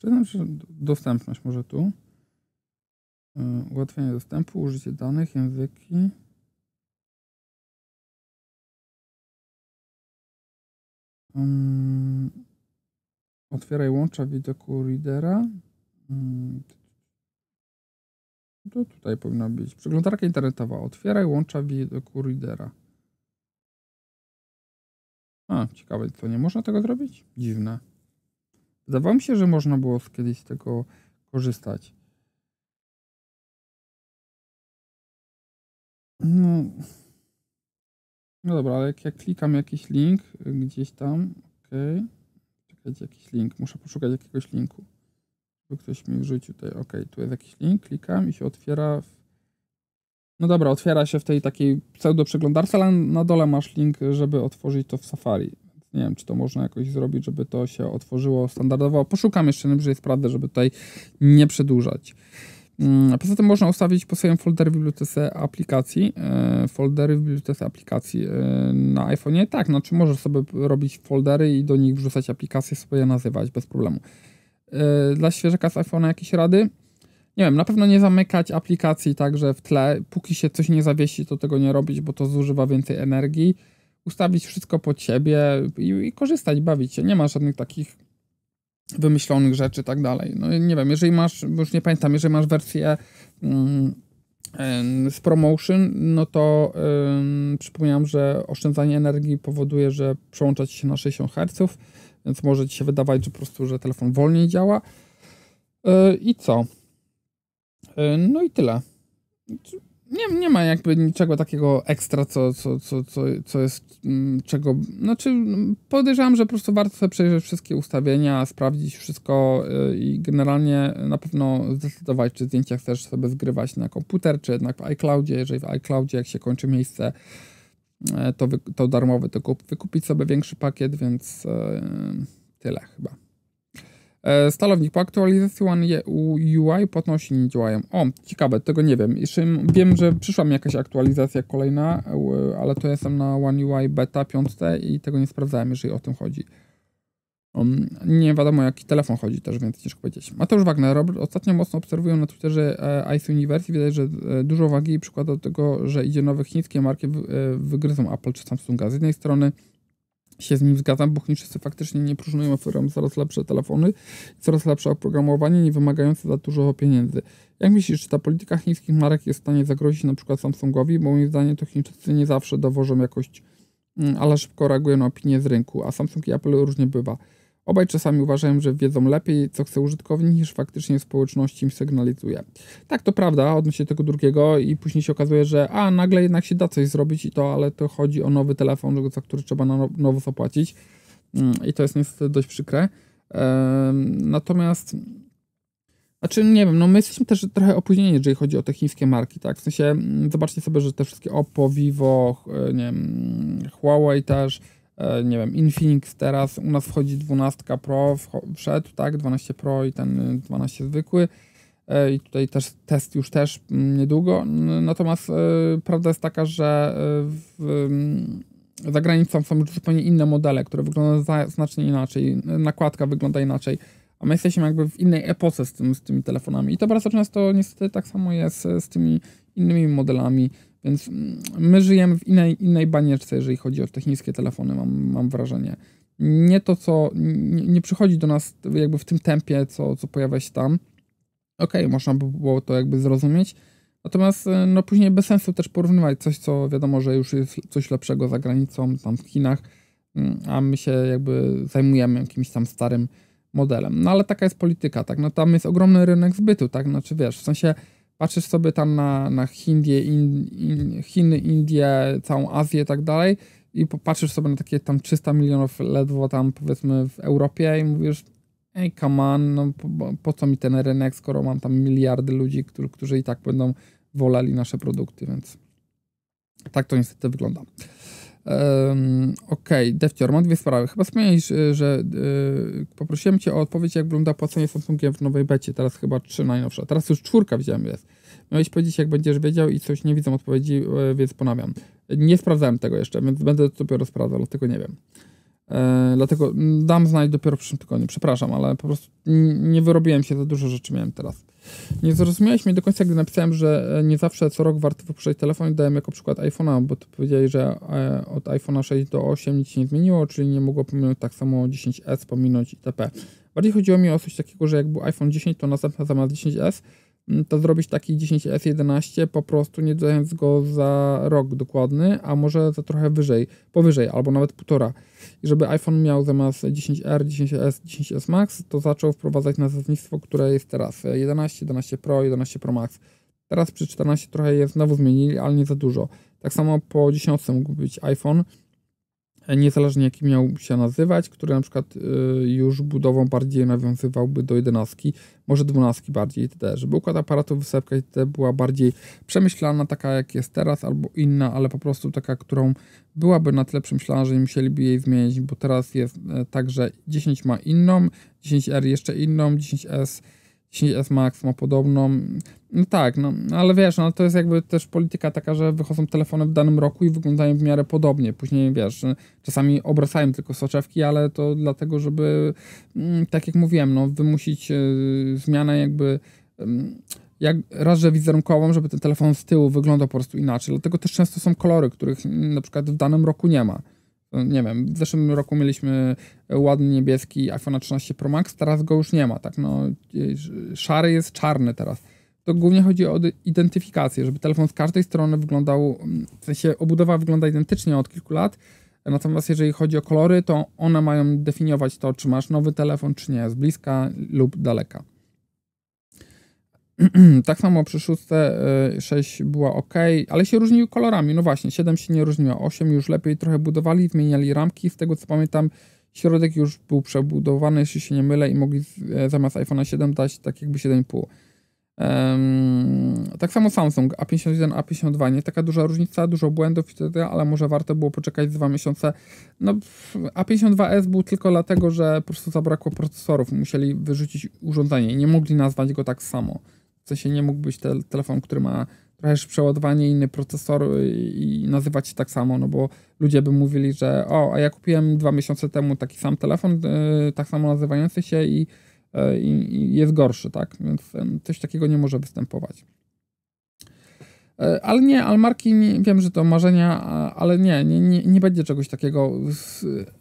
Przyznam, że dostępność może tu. Y, ułatwienie dostępu, użycie danych, języki. Otwieraj łącza widoku readera. To tutaj powinno być. Przeglądarka internetowa. Otwieraj łącza widoku readera. A, ciekawe, to nie można tego zrobić? Dziwne. Wydawało mi się, że można było kiedyś z tego korzystać. No, no dobra, ale jak ja klikam jakiś link gdzieś tam. Okay. Czekajcie, jakiś link. Muszę poszukać jakiegoś linku. Żeby ktoś mi wrzucił tutaj. Ok, tu jest jakiś link, klikam i się otwiera. W... No dobra, otwiera się w tej takiej pseudo przeglądarce, ale na dole masz link, żeby otworzyć to w Safari. Nie wiem, czy to można jakoś zrobić, żeby to się otworzyło standardowo. Poszukam jeszcze najbliżej sprawdzę, żeby tutaj nie przedłużać. Mm, poza tym można ustawić po swoim foldery w bibliotece aplikacji, e, foldery w bibliotece aplikacji e, na iPhone'ie. Tak, znaczy możesz sobie robić foldery i do nich wrzucać aplikacje, sobie je nazywać bez problemu. E, dla świeżaka z iPhone'a jakieś rady? Nie wiem, na pewno nie zamykać aplikacji także w tle. Póki się coś nie zawiesi, to tego nie robić, bo to zużywa więcej energii ustawić wszystko pod siebie i, i korzystać, bawić się. Nie ma żadnych takich wymyślonych rzeczy i tak dalej. No nie wiem, jeżeli masz, już nie pamiętam, jeżeli masz wersję mm, z promotion, no to ym, przypomniałem, że oszczędzanie energii powoduje, że przełącza ci się na 60 Hz, więc może ci się wydawać, że po prostu, że telefon wolniej działa. Yy, I co? Yy, no i tyle nie, nie ma jakby niczego takiego ekstra, co, co, co, co, co jest mm, czego. Znaczy, podejrzewam, że po prostu warto sobie przejrzeć wszystkie ustawienia, sprawdzić wszystko y, i generalnie na pewno zdecydować, czy zdjęcia chcesz sobie zgrywać na komputer, czy jednak w iCloudzie. Jeżeli w iCloudzie, jak się kończy miejsce, e, to, wy, to darmowy, to kup, wykupić sobie większy pakiet, więc yy, tyle chyba. E, stalownik po aktualizacji One UI płatności nie działają. O, ciekawe, tego nie wiem. Jeszcze wiem, że przyszła mi jakaś aktualizacja kolejna, ale to jestem na One UI beta 5 i tego nie sprawdzałem, jeżeli o tym chodzi. Um, nie wiadomo, jaki telefon chodzi też, więc ciężko powiedzieć. Mateusz Wagner, Robert, ostatnio mocno obserwuję na Twitterze e, Ice University. Widać, że e, dużo wagi przykłada do tego, że idzie nowe chińskie marki, w, e, wygryzą Apple czy Samsunga. Z jednej strony się z nim zgadzam, bo Chińczycy faktycznie nie próżnują oferują coraz lepsze telefony, coraz lepsze oprogramowanie, nie wymagające za dużo pieniędzy. Jak myślisz, czy ta polityka chińskich marek jest w stanie zagrozić na przykład Samsungowi? Bo moim zdaniem to Chińczycy nie zawsze dowożą jakość, mm, ale szybko reagują na opinię z rynku, a Samsung i Apple różnie bywa. Obaj czasami uważają, że wiedzą lepiej, co chce użytkownik, niż faktycznie społeczność im sygnalizuje. Tak, to prawda odnośnie tego drugiego i później się okazuje, że a, nagle jednak się da coś zrobić i to, ale to chodzi o nowy telefon, za który trzeba na nowo zapłacić mm, i to jest niestety dość przykre. Natomiast znaczy, nie wiem, no my jesteśmy też trochę opóźnieni, jeżeli chodzi o te chińskie marki, tak? W sensie, mm, zobaczcie sobie, że te wszystkie Oppo, Vivo, e, nie wiem, Huawei też, nie wiem, Infinix teraz, u nas wchodzi 12 Pro, wszedł, tak, 12 Pro i ten 12 zwykły. E, i tutaj też test już też mm, niedługo, natomiast e, prawda jest taka, że w, za granicą są już zupełnie inne modele, które wyglądają znacznie inaczej, nakładka wygląda inaczej, a my jesteśmy jakby w innej epoce z, tym, z tymi telefonami. I to bardzo często niestety tak samo jest z tymi innymi modelami, więc my żyjemy w innej, innej banieczce, jeżeli chodzi o te chińskie telefony, mam, mam wrażenie. nie to, co nie, nie przychodzi do nas jakby w tym tempie, co, co pojawia się tam. Okej, okay, można by było to jakby zrozumieć, natomiast e, no później bez sensu też porównywać coś, co wiadomo, że już jest coś lepszego za granicą, tam w Chinach, mm, a my się jakby zajmujemy jakimś tam starym modelem. No ale taka jest polityka, tak, no tam jest ogromny rynek zbytu, tak, znaczy wiesz, w sensie patrzysz sobie tam na, na Indie, in, in, Chiny, Indie, całą Azję i tak dalej i popatrzysz sobie na takie tam 300 milionów ledwo tam powiedzmy w Europie i mówisz ej, come on, no po, po co mi ten rynek, skoro mam tam miliardy ludzi, którzy, którzy i tak będą woleli nasze produkty, więc tak to niestety wygląda. Um, Okej, okay. Defcior, mam dwie sprawy. Chyba wspomniałeś, że yy, poprosiłem Cię o odpowiedź, jak wygląda płacenie Samsungiem w nowej becie. Teraz chyba trzy najnowsze. Teraz już czwórka widziałem jest. Miałeś powiedzieć, jak będziesz wiedział i coś nie widzę odpowiedzi, yy, więc ponawiam. Nie sprawdzałem tego jeszcze, więc będę to dopiero sprawdzał, dlatego nie wiem. Yy, dlatego dam znać dopiero w przyszłym tygodniu. Przepraszam, ale po prostu nie wyrobiłem się za dużo rzeczy miałem teraz. Nie zrozumiałeś mnie do końca, gdy napisałem, że e, nie zawsze co rok warto wypuszczać telefon i dałem jako przykład iPhone'a, bo to powiedzieli, że e, od iPhone'a 6 do 8 nic się nie zmieniło, czyli nie mogło pominąć tak samo 10S, pominąć itp. Bardziej chodziło mi o coś takiego, że jak był iPhone 10, to następna zamiast 10S Mm, to zrobić taki 10S11 po prostu nie dając go za rok dokładny, a może za trochę wyżej, powyżej, albo nawet półtora. I żeby iPhone miał zamiast 10R, 10S, 10S Max, to zaczął wprowadzać nazewnictwo, które jest teraz 11, 11 Pro, 11 Pro Max. Teraz przy 14 trochę je znowu zmienili, ale nie za dużo. Tak samo po 10 mógł być iPhone, niezależnie jaki miał się nazywać, który na przykład y, już budową bardziej nawiązywałby do jedenastki, może dwunastki bardziej itd. Żeby układ aparatu, wysepka itd. była bardziej przemyślana, taka jak jest teraz, albo inna, ale po prostu taka, którą byłaby na tyle przemyślana, że nie musieliby jej zmienić, bo teraz jest e, tak, że 10 ma inną, 10R jeszcze inną, 10S 10S Max ma podobną. No tak, no, ale wiesz, no, to jest jakby też polityka taka, że wychodzą telefony w danym roku i wyglądają w miarę podobnie. Później wiesz, czasami obracają tylko soczewki, ale to dlatego, żeby, mm, tak jak mówiłem, no, wymusić y, zmianę jakby. Y, jak raz, że wizerunkową, żeby ten telefon z tyłu wyglądał po prostu inaczej. Dlatego też często są kolory, których na przykład w danym roku nie ma. Nie wiem, w zeszłym roku mieliśmy ładny niebieski iPhone 13 Pro Max, teraz go już nie ma, tak no, szary jest czarny teraz to głównie chodzi o identyfikację, żeby telefon z każdej strony wyglądał, w sensie obudowa wygląda identycznie od kilku lat, natomiast jeżeli chodzi o kolory, to one mają definiować to, czy masz nowy telefon, czy nie, z bliska lub daleka. tak samo przy 6, 6 była ok, ale się różniły kolorami. No właśnie, 7 się nie różniło, 8 już lepiej trochę budowali, zmieniali ramki. Z tego co pamiętam, środek już był przebudowany, jeśli się nie mylę, i mogli e, zamiast iPhone'a 7 dać tak jakby 7,5. Um, tak samo Samsung A51, A52, nie taka duża różnica, dużo błędów itd., ale może warto było poczekać dwa miesiące. No, A52s był tylko dlatego, że po prostu zabrakło procesorów, musieli wyrzucić urządzenie i nie mogli nazwać go tak samo. W sensie nie mógł być te, telefon, który ma trochę przeładowanie, inny procesor i, i nazywać się tak samo, no bo ludzie by mówili, że o, a ja kupiłem dwa miesiące temu taki sam telefon, yy, tak samo nazywający się i E, i, jest gorszy, tak? Więc coś takiego nie może występować. E, ale nie, ale marki, nie, wiem, że to marzenia, ale nie, nie, nie, nie będzie czegoś takiego.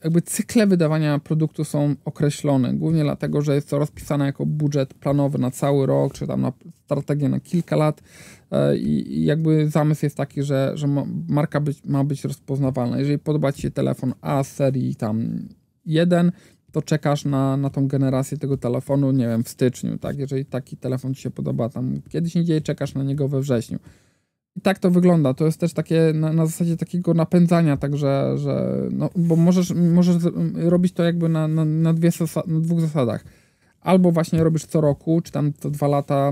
Jakby cykle wydawania produktu są określone, głównie dlatego, że jest to rozpisane jako budżet planowy na cały rok, czy tam na strategię na kilka lat e, i, jakby zamysł jest taki, że, że marka być, ma być rozpoznawalna. Jeżeli podoba Ci się telefon A serii tam 1, to czekasz na, na tą generację tego telefonu, nie wiem, w styczniu, tak? Jeżeli taki telefon ci się podoba tam kiedyś indziej, czekasz na niego we wrześniu. Tak to wygląda. To jest też takie na, na zasadzie takiego napędzania, także, że, no, bo możesz, możesz robić to jakby na, na, na, dwie na dwóch zasadach. Albo właśnie robisz co roku, czy tam co dwa lata,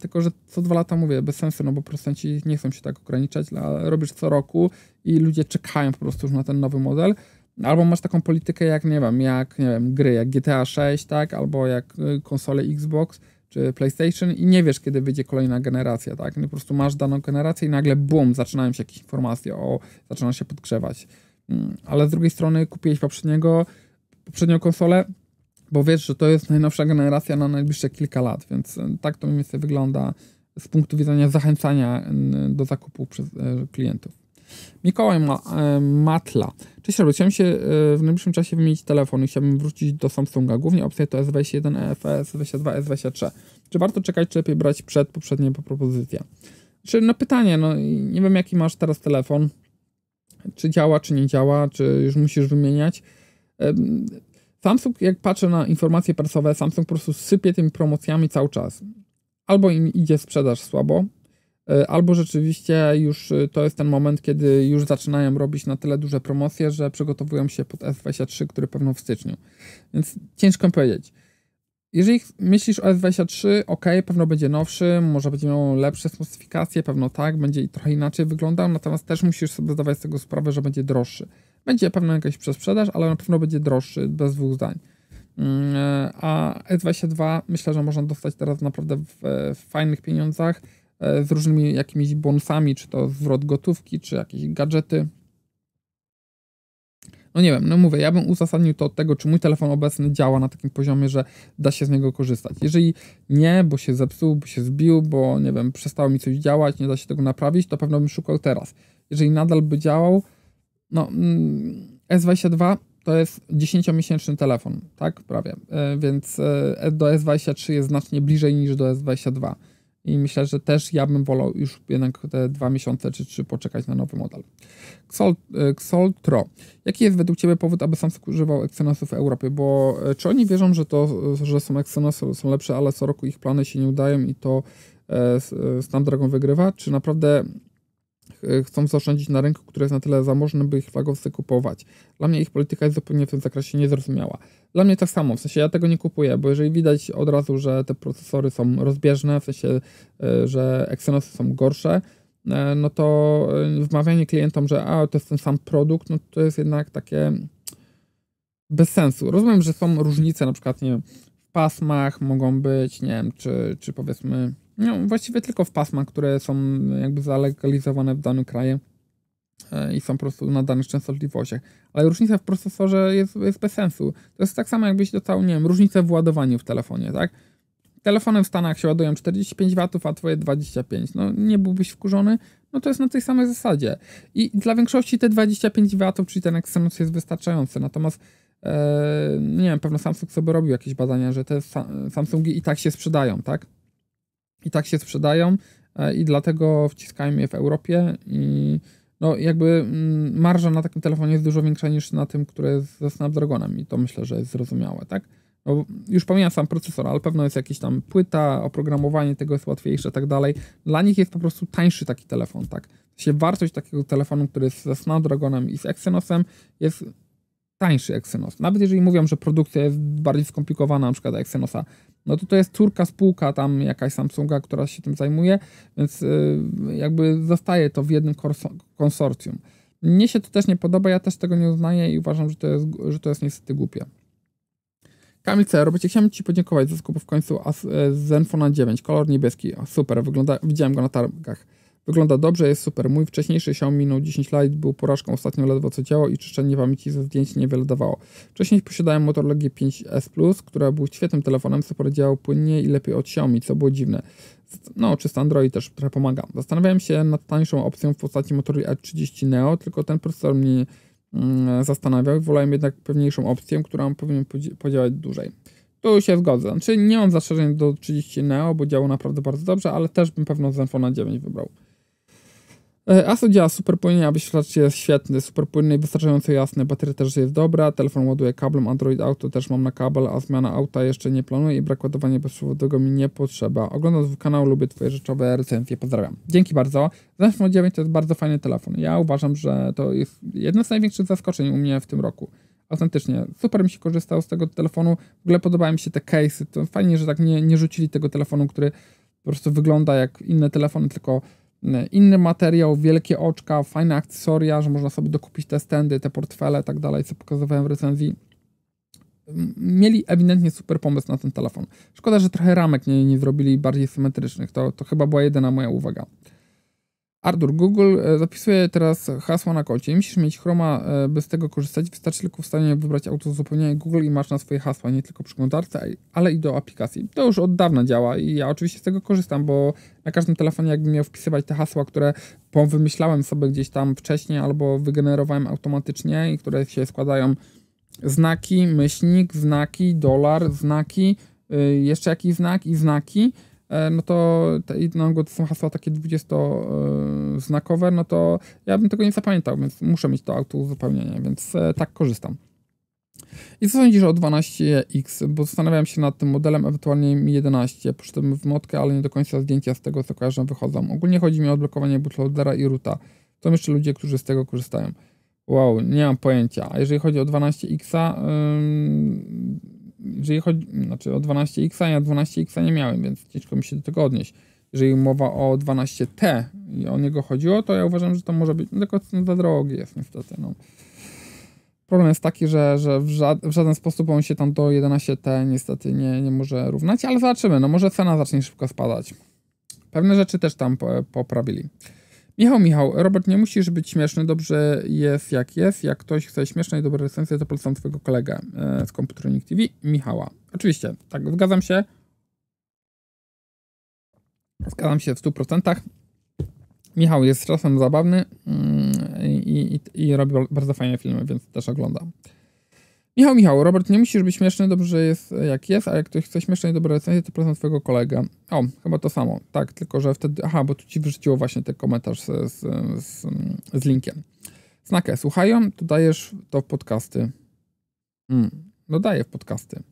tylko że co dwa lata mówię, bez sensu, no bo producenci nie chcą się tak ograniczać, ale robisz co roku i ludzie czekają po prostu już na ten nowy model, Albo masz taką politykę jak, nie wiem, jak nie wiem, gry, jak GTA 6, tak? Albo jak y, konsole Xbox czy PlayStation i nie wiesz, kiedy wyjdzie kolejna generacja, tak? No po prostu masz daną generację i nagle bum, zaczynają się jakieś informacje o, zaczyna się podgrzewać. Mm, ale z drugiej strony kupiłeś poprzedniego, poprzednią konsolę, bo wiesz, że to jest najnowsza generacja na najbliższe kilka lat, więc y, tak to mniej więcej wygląda z punktu widzenia zachęcania do zakupu przez klientów. Mikołaj Ma e, Matla. Cześć Robert, chciałem się e, w najbliższym czasie wymienić telefon i chciałbym wrócić do Samsunga. Głównie opcje to S21, EFS, S22, S23. Czy warto czekać, czy lepiej brać przed poprzednie propozycje? Czy no pytanie, no nie wiem jaki masz teraz telefon, czy działa, czy nie działa, czy już musisz wymieniać. Samsung, jak patrzę na informacje prasowe, Samsung po prostu sypie tymi promocjami cały czas. Albo im idzie sprzedaż słabo, e, albo rzeczywiście już e, to jest ten moment, kiedy już zaczynają robić na tyle duże promocje, że przygotowują się pod S23, który pewno w styczniu. Więc ciężko powiedzieć. Jeżeli myślisz o S23, ok, pewno będzie nowszy, może będzie miał lepsze specyfikacje, pewno tak, będzie trochę inaczej wyglądał, natomiast też musisz sobie zdawać z tego sprawę, że będzie droższy. Będzie pewno jakaś przesprzedaż, ale na pewno będzie droższy, bez dwóch zdań. Mm, e, a S22 myślę, że można dostać teraz naprawdę w, w fajnych pieniądzach, e, z różnymi jakimiś bonusami, czy to zwrot gotówki, czy jakieś gadżety. No nie wiem, no mówię, ja bym uzasadnił to od tego, czy mój telefon obecny działa na takim poziomie, że da się z niego korzystać. Jeżeli nie, bo się zepsuł, bo się zbił, bo nie wiem, przestało mi coś działać, nie da się tego naprawić, to pewno bym szukał teraz. Jeżeli nadal by działał, no mm, S22 to jest 10-miesięczny telefon, tak? Prawie. E, więc e, do S23 jest znacznie bliżej niż do S22. I myślę, że też ja bym wolał już jednak te dwa miesiące czy trzy poczekać na nowy model. Xol, e, Xoltro. Jaki jest według Ciebie powód, aby Samsung używał Exynosów w Europie? Bo czy oni wierzą, że to, że są Exynosy są lepsze, ale co roku ich plany się nie udają i to Snapdragon wygrywa? Czy naprawdę E, chcą zaoszczędzić na rynku, który jest na tyle zamożny, by ich flagowcy kupować. Dla mnie ich polityka jest zupełnie w tym zakresie niezrozumiała. Dla mnie tak samo, w sensie ja tego nie kupuję, bo jeżeli widać od razu, że te procesory są rozbieżne, w sensie, e, że Exynosy są gorsze, e, no to wmawianie klientom, że a, to jest ten sam produkt, no to jest jednak takie bez sensu. Rozumiem, że są różnice, na przykład, nie wiem, w pasmach mogą być, nie wiem, czy, czy powiedzmy no, właściwie tylko w pasmach, które są jakby zalegalizowane w danym kraju e, i są po prostu na danych częstotliwościach. Ale różnica w procesorze jest, jest bez sensu. To jest tak samo, jakbyś dostał, nie wiem, różnicę w ładowaniu w telefonie, tak? Telefony w Stanach się ładują 45 W, a twoje 25. No nie byłbyś wkurzony? No to jest na tej samej zasadzie. I dla większości te 25 W, czyli ten Exynos jest wystarczający. Natomiast e, nie wiem, pewno Samsung sobie robił jakieś badania, że te Samsungi i tak się sprzedają, tak? I tak się sprzedają e, i dlatego wciskają je w Europie i no jakby mm, marża na takim telefonie jest dużo większa niż na tym, które jest ze Snapdragonem i to myślę, że jest zrozumiałe, tak? No, już pomijam sam procesor, ale pewno jest jakiś tam płyta, oprogramowanie tego jest łatwiejsze, tak dalej. Dla nich jest po prostu tańszy taki telefon, tak? Się wartość takiego telefonu, który jest ze Snapdragonem i z Exynosem jest tańszy Exynos. Nawet jeżeli mówią, że produkcja jest bardziej skomplikowana, na przykład Exynosa, no to to jest córka spółka tam jakaś Samsunga, która się tym zajmuje, więc y, jakby zostaje to w jednym konsorcjum. Mnie się to też nie podoba, ja też tego nie uznaję i uważam, że to jest, że to jest niestety głupie. Kamil C. Robicie, chciałem Ci podziękować za zakup w końcu e, Zenfona 9, kolor niebieski, super, wygląda, widziałem go na targach. Wygląda dobrze, jest super. Mój wcześniejszy Xiaomi Note 10 Lite był porażką, ostatnio ledwo co działo i czyszczenie pamięci ze zdjęć niewiele dawało. Wcześniej posiadałem Motorola G5S Plus, która był świetnym telefonem, super działał płynnie i lepiej od Xiaomi, co było dziwne. No, czysto Android też trochę pomaga. Zastanawiałem się nad tańszą opcją w postaci Motorola E30 Neo, tylko ten procesor mnie mm, zastanawiał. Wolałem jednak pewniejszą opcję, która powinien podziałać dłużej. Tu się zgodzę. Znaczy nie mam zastrzeżeń do 30 Neo, bo działał naprawdę bardzo dobrze, ale też bym pewno Zenfona 9 wybrał. E, ASO działa super płynnie, a wyświetlacz jest świetny, super płynny i wystarczająco jasny. Bateria też jest dobra, telefon ładuje kablem, Android Auto też mam na kabel, a zmiana auta jeszcze nie planuję i brak ładowania bezprzewodowego mi nie potrzeba. Oglądam kanał, lubię Twoje rzeczowe recenzje, pozdrawiam. Dzięki bardzo. Zenfone 9 to jest bardzo fajny telefon. Ja uważam, że to jest jedno z największych zaskoczeń u mnie w tym roku. Autentycznie, super mi się korzystało z tego telefonu. W ogóle podobają mi się te case'y. To fajnie, że tak nie, nie rzucili tego telefonu, który po prostu wygląda jak inne telefony, tylko inny materiał, wielkie oczka, fajne akcesoria, że można sobie dokupić te stędy, te portfele, tak dalej, co pokazywałem w recenzji. Mieli ewidentnie super pomysł na ten telefon. Szkoda, że trochę ramek nie, nie zrobili bardziej symetrycznych. To, to chyba była jedyna moja uwaga. Artur, Google e, zapisuje teraz hasła na kocie. Musisz mieć Chroma, e, by z tego korzystać. Wystarczy tylko w stanie wybrać autozupełnienie Google i masz na swoje hasła, nie tylko przy przeglądarce, ale i do aplikacji. To już od dawna działa i ja oczywiście z tego korzystam, bo na każdym telefonie jakbym miał wpisywać te hasła, które wymyślałem sobie gdzieś tam wcześniej albo wygenerowałem automatycznie i które się składają znaki, myślnik, znaki, dolar, znaki, y, jeszcze jakiś znak i znaki, no to te, no, to są hasła takie 20-znakowe, no to ja bym tego nie zapamiętał, więc muszę mieć to auto uzupełnienie, więc e, tak korzystam. I co sądzisz o 12X? Bo zastanawiałem się nad tym modelem, ewentualnie Mi 11. Poszedłem w motkę, ale nie do końca zdjęcia z tego, co kojarzę, wychodzą. Ogólnie chodzi mi o odblokowanie bootloadera i roota. Są jeszcze ludzie, którzy z tego korzystają. Wow, nie mam pojęcia. A jeżeli chodzi o 12X, jeżeli chodzi, znaczy o 12X, ja 12X nie miałem, więc ciężko mi się do tego odnieść. Jeżeli mowa o 12T i o niego chodziło, to ja uważam, że to może być, no tylko za drogi jest niestety. No. Problem jest taki, że, że w, ża w, żaden sposób on się tam do 11T niestety nie, nie może równać, ale zobaczymy, no może cena zacznie szybko spadać. Pewne rzeczy też tam poprawili. Michał, Michał, Robert, nie musisz być śmieszny, dobrze jest jak jest. Jak ktoś chce śmiesznej, dobrej recenzji, to polecam twojego kolegę e, z Computronic TV, Michała. Oczywiście, tak, zgadzam się. Zgadzam się w 100%. Michał jest czasem zabawny mm, i, i, i robi bardzo fajne filmy, więc też oglądam. Michał, Michał, Robert, nie musisz być śmieszny, dobrze jest jak jest, a jak ktoś chce śmiesznej dobre recenzje, to prezent twojego kolega. O, chyba to samo. Tak, tylko że wtedy, aha, bo tu ci wyrzuciło właśnie ten komentarz z, z, z, z linkiem. Znakę, słuchają, to dajesz to w podcasty. Hmm, no daję w podcasty.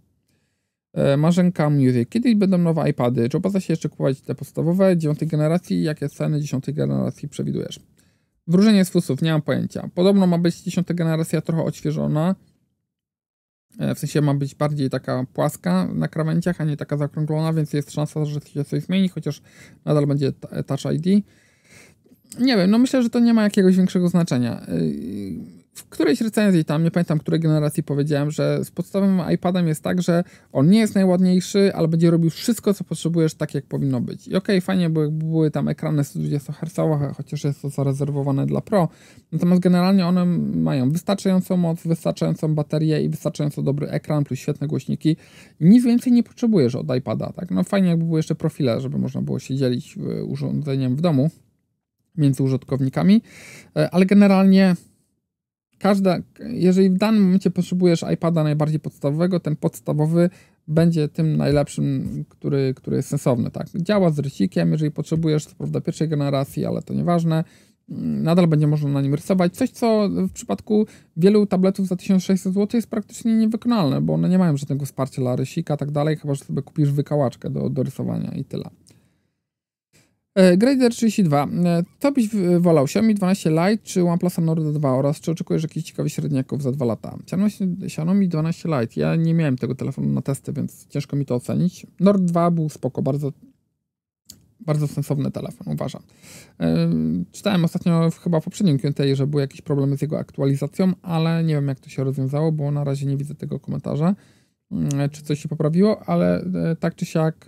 E, Marzenka Music. Kiedyś będą nowe iPady. Czy opłaca się jeszcze kupować te podstawowe, dziewiątej generacji? Jakie ceny dziesiątej generacji przewidujesz? Wróżenie z fusów, nie mam pojęcia. Podobno ma być dziesiąta generacja trochę odświeżona E, w sensie ma być bardziej taka płaska na krawędziach, a nie taka zakrąglona, więc jest szansa, że się coś zmieni, chociaż nadal będzie Touch ID. Nie wiem, no myślę, że to nie ma jakiegoś większego znaczenia. E, którejś recenzji tam, nie pamiętam której generacji powiedziałem, że z podstawowym iPadem jest tak, że on nie jest najładniejszy, ale będzie robił wszystko, co potrzebujesz tak, jak powinno być. I okej, okay, fajnie, bo były tam ekrany 120 Hz, chociaż jest to zarezerwowane dla Pro, natomiast generalnie one mają wystarczającą moc, wystarczającą baterię i wystarczająco dobry ekran, plus świetne głośniki. Nic więcej nie potrzebujesz od iPada, tak? No fajnie, jakby były jeszcze profile, żeby można było się dzielić urządzeniem w domu między użytkownikami, e, ale generalnie każda, jeżeli w danym momencie potrzebujesz iPada najbardziej podstawowego, ten podstawowy będzie tym najlepszym, który, który jest sensowny. Tak? Działa z rysikiem, jeżeli potrzebujesz, co prawda pierwszej generacji, ale to nieważne. Nadal będzie można na nim rysować. Coś, co w przypadku wielu tabletów za 1600 zł jest praktycznie niewykonalne, bo one nie mają żadnego wsparcia dla rysika tak dalej, chyba że sobie kupisz wykałaczkę do, do rysowania i tyle. E, Grader 32. E, co byś wolał? Xiaomi 12 Lite czy OnePlus Nord 2 oraz czy oczekujesz jakichś ciekawych średniaków za 2 lata? Xiaomi 12 Lite. Ja nie miałem tego telefonu na testy, więc ciężko mi to ocenić. Nord 2 był spoko, bardzo bardzo sensowny telefon, uważam. E, czytałem ostatnio chyba w poprzednim Q&A, że były jakieś problemy z jego aktualizacją, ale nie wiem jak to się rozwiązało, bo na razie nie widzę tego komentarza, mm, czy coś się poprawiło, ale tak czy siak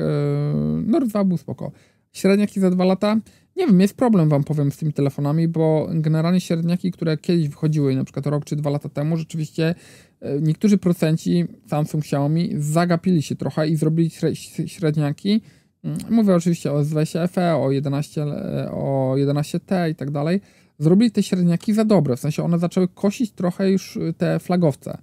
Nord 2 był spoko. Średniaki za dwa lata? Nie wiem, jest problem wam powiem z tymi telefonami, bo generalnie średniaki, które kiedyś wychodziły, na przykład rok czy dwa lata temu, rzeczywiście e, niektórzy procenci Samsung, Xiaomi zagapili się trochę i zrobili średniaki. Mm, mówię oczywiście o S20 FE, o 11, e, o 11T i tak dalej. Zrobili te średniaki za dobre, w sensie one zaczęły kosić trochę już te flagowce.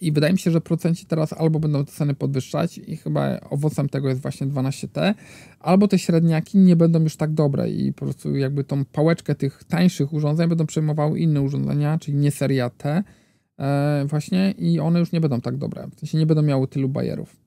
I wydaje mi się, że procenci teraz albo będą te ceny podwyższać i chyba owocem tego jest właśnie 12T, albo te średniaki nie będą już tak dobre i po prostu jakby tą pałeczkę tych tańszych urządzeń będą przejmowały inne urządzenia, czyli nie seria T e, właśnie i one już nie będą tak dobre. W sensie nie będą miały tylu bajerów.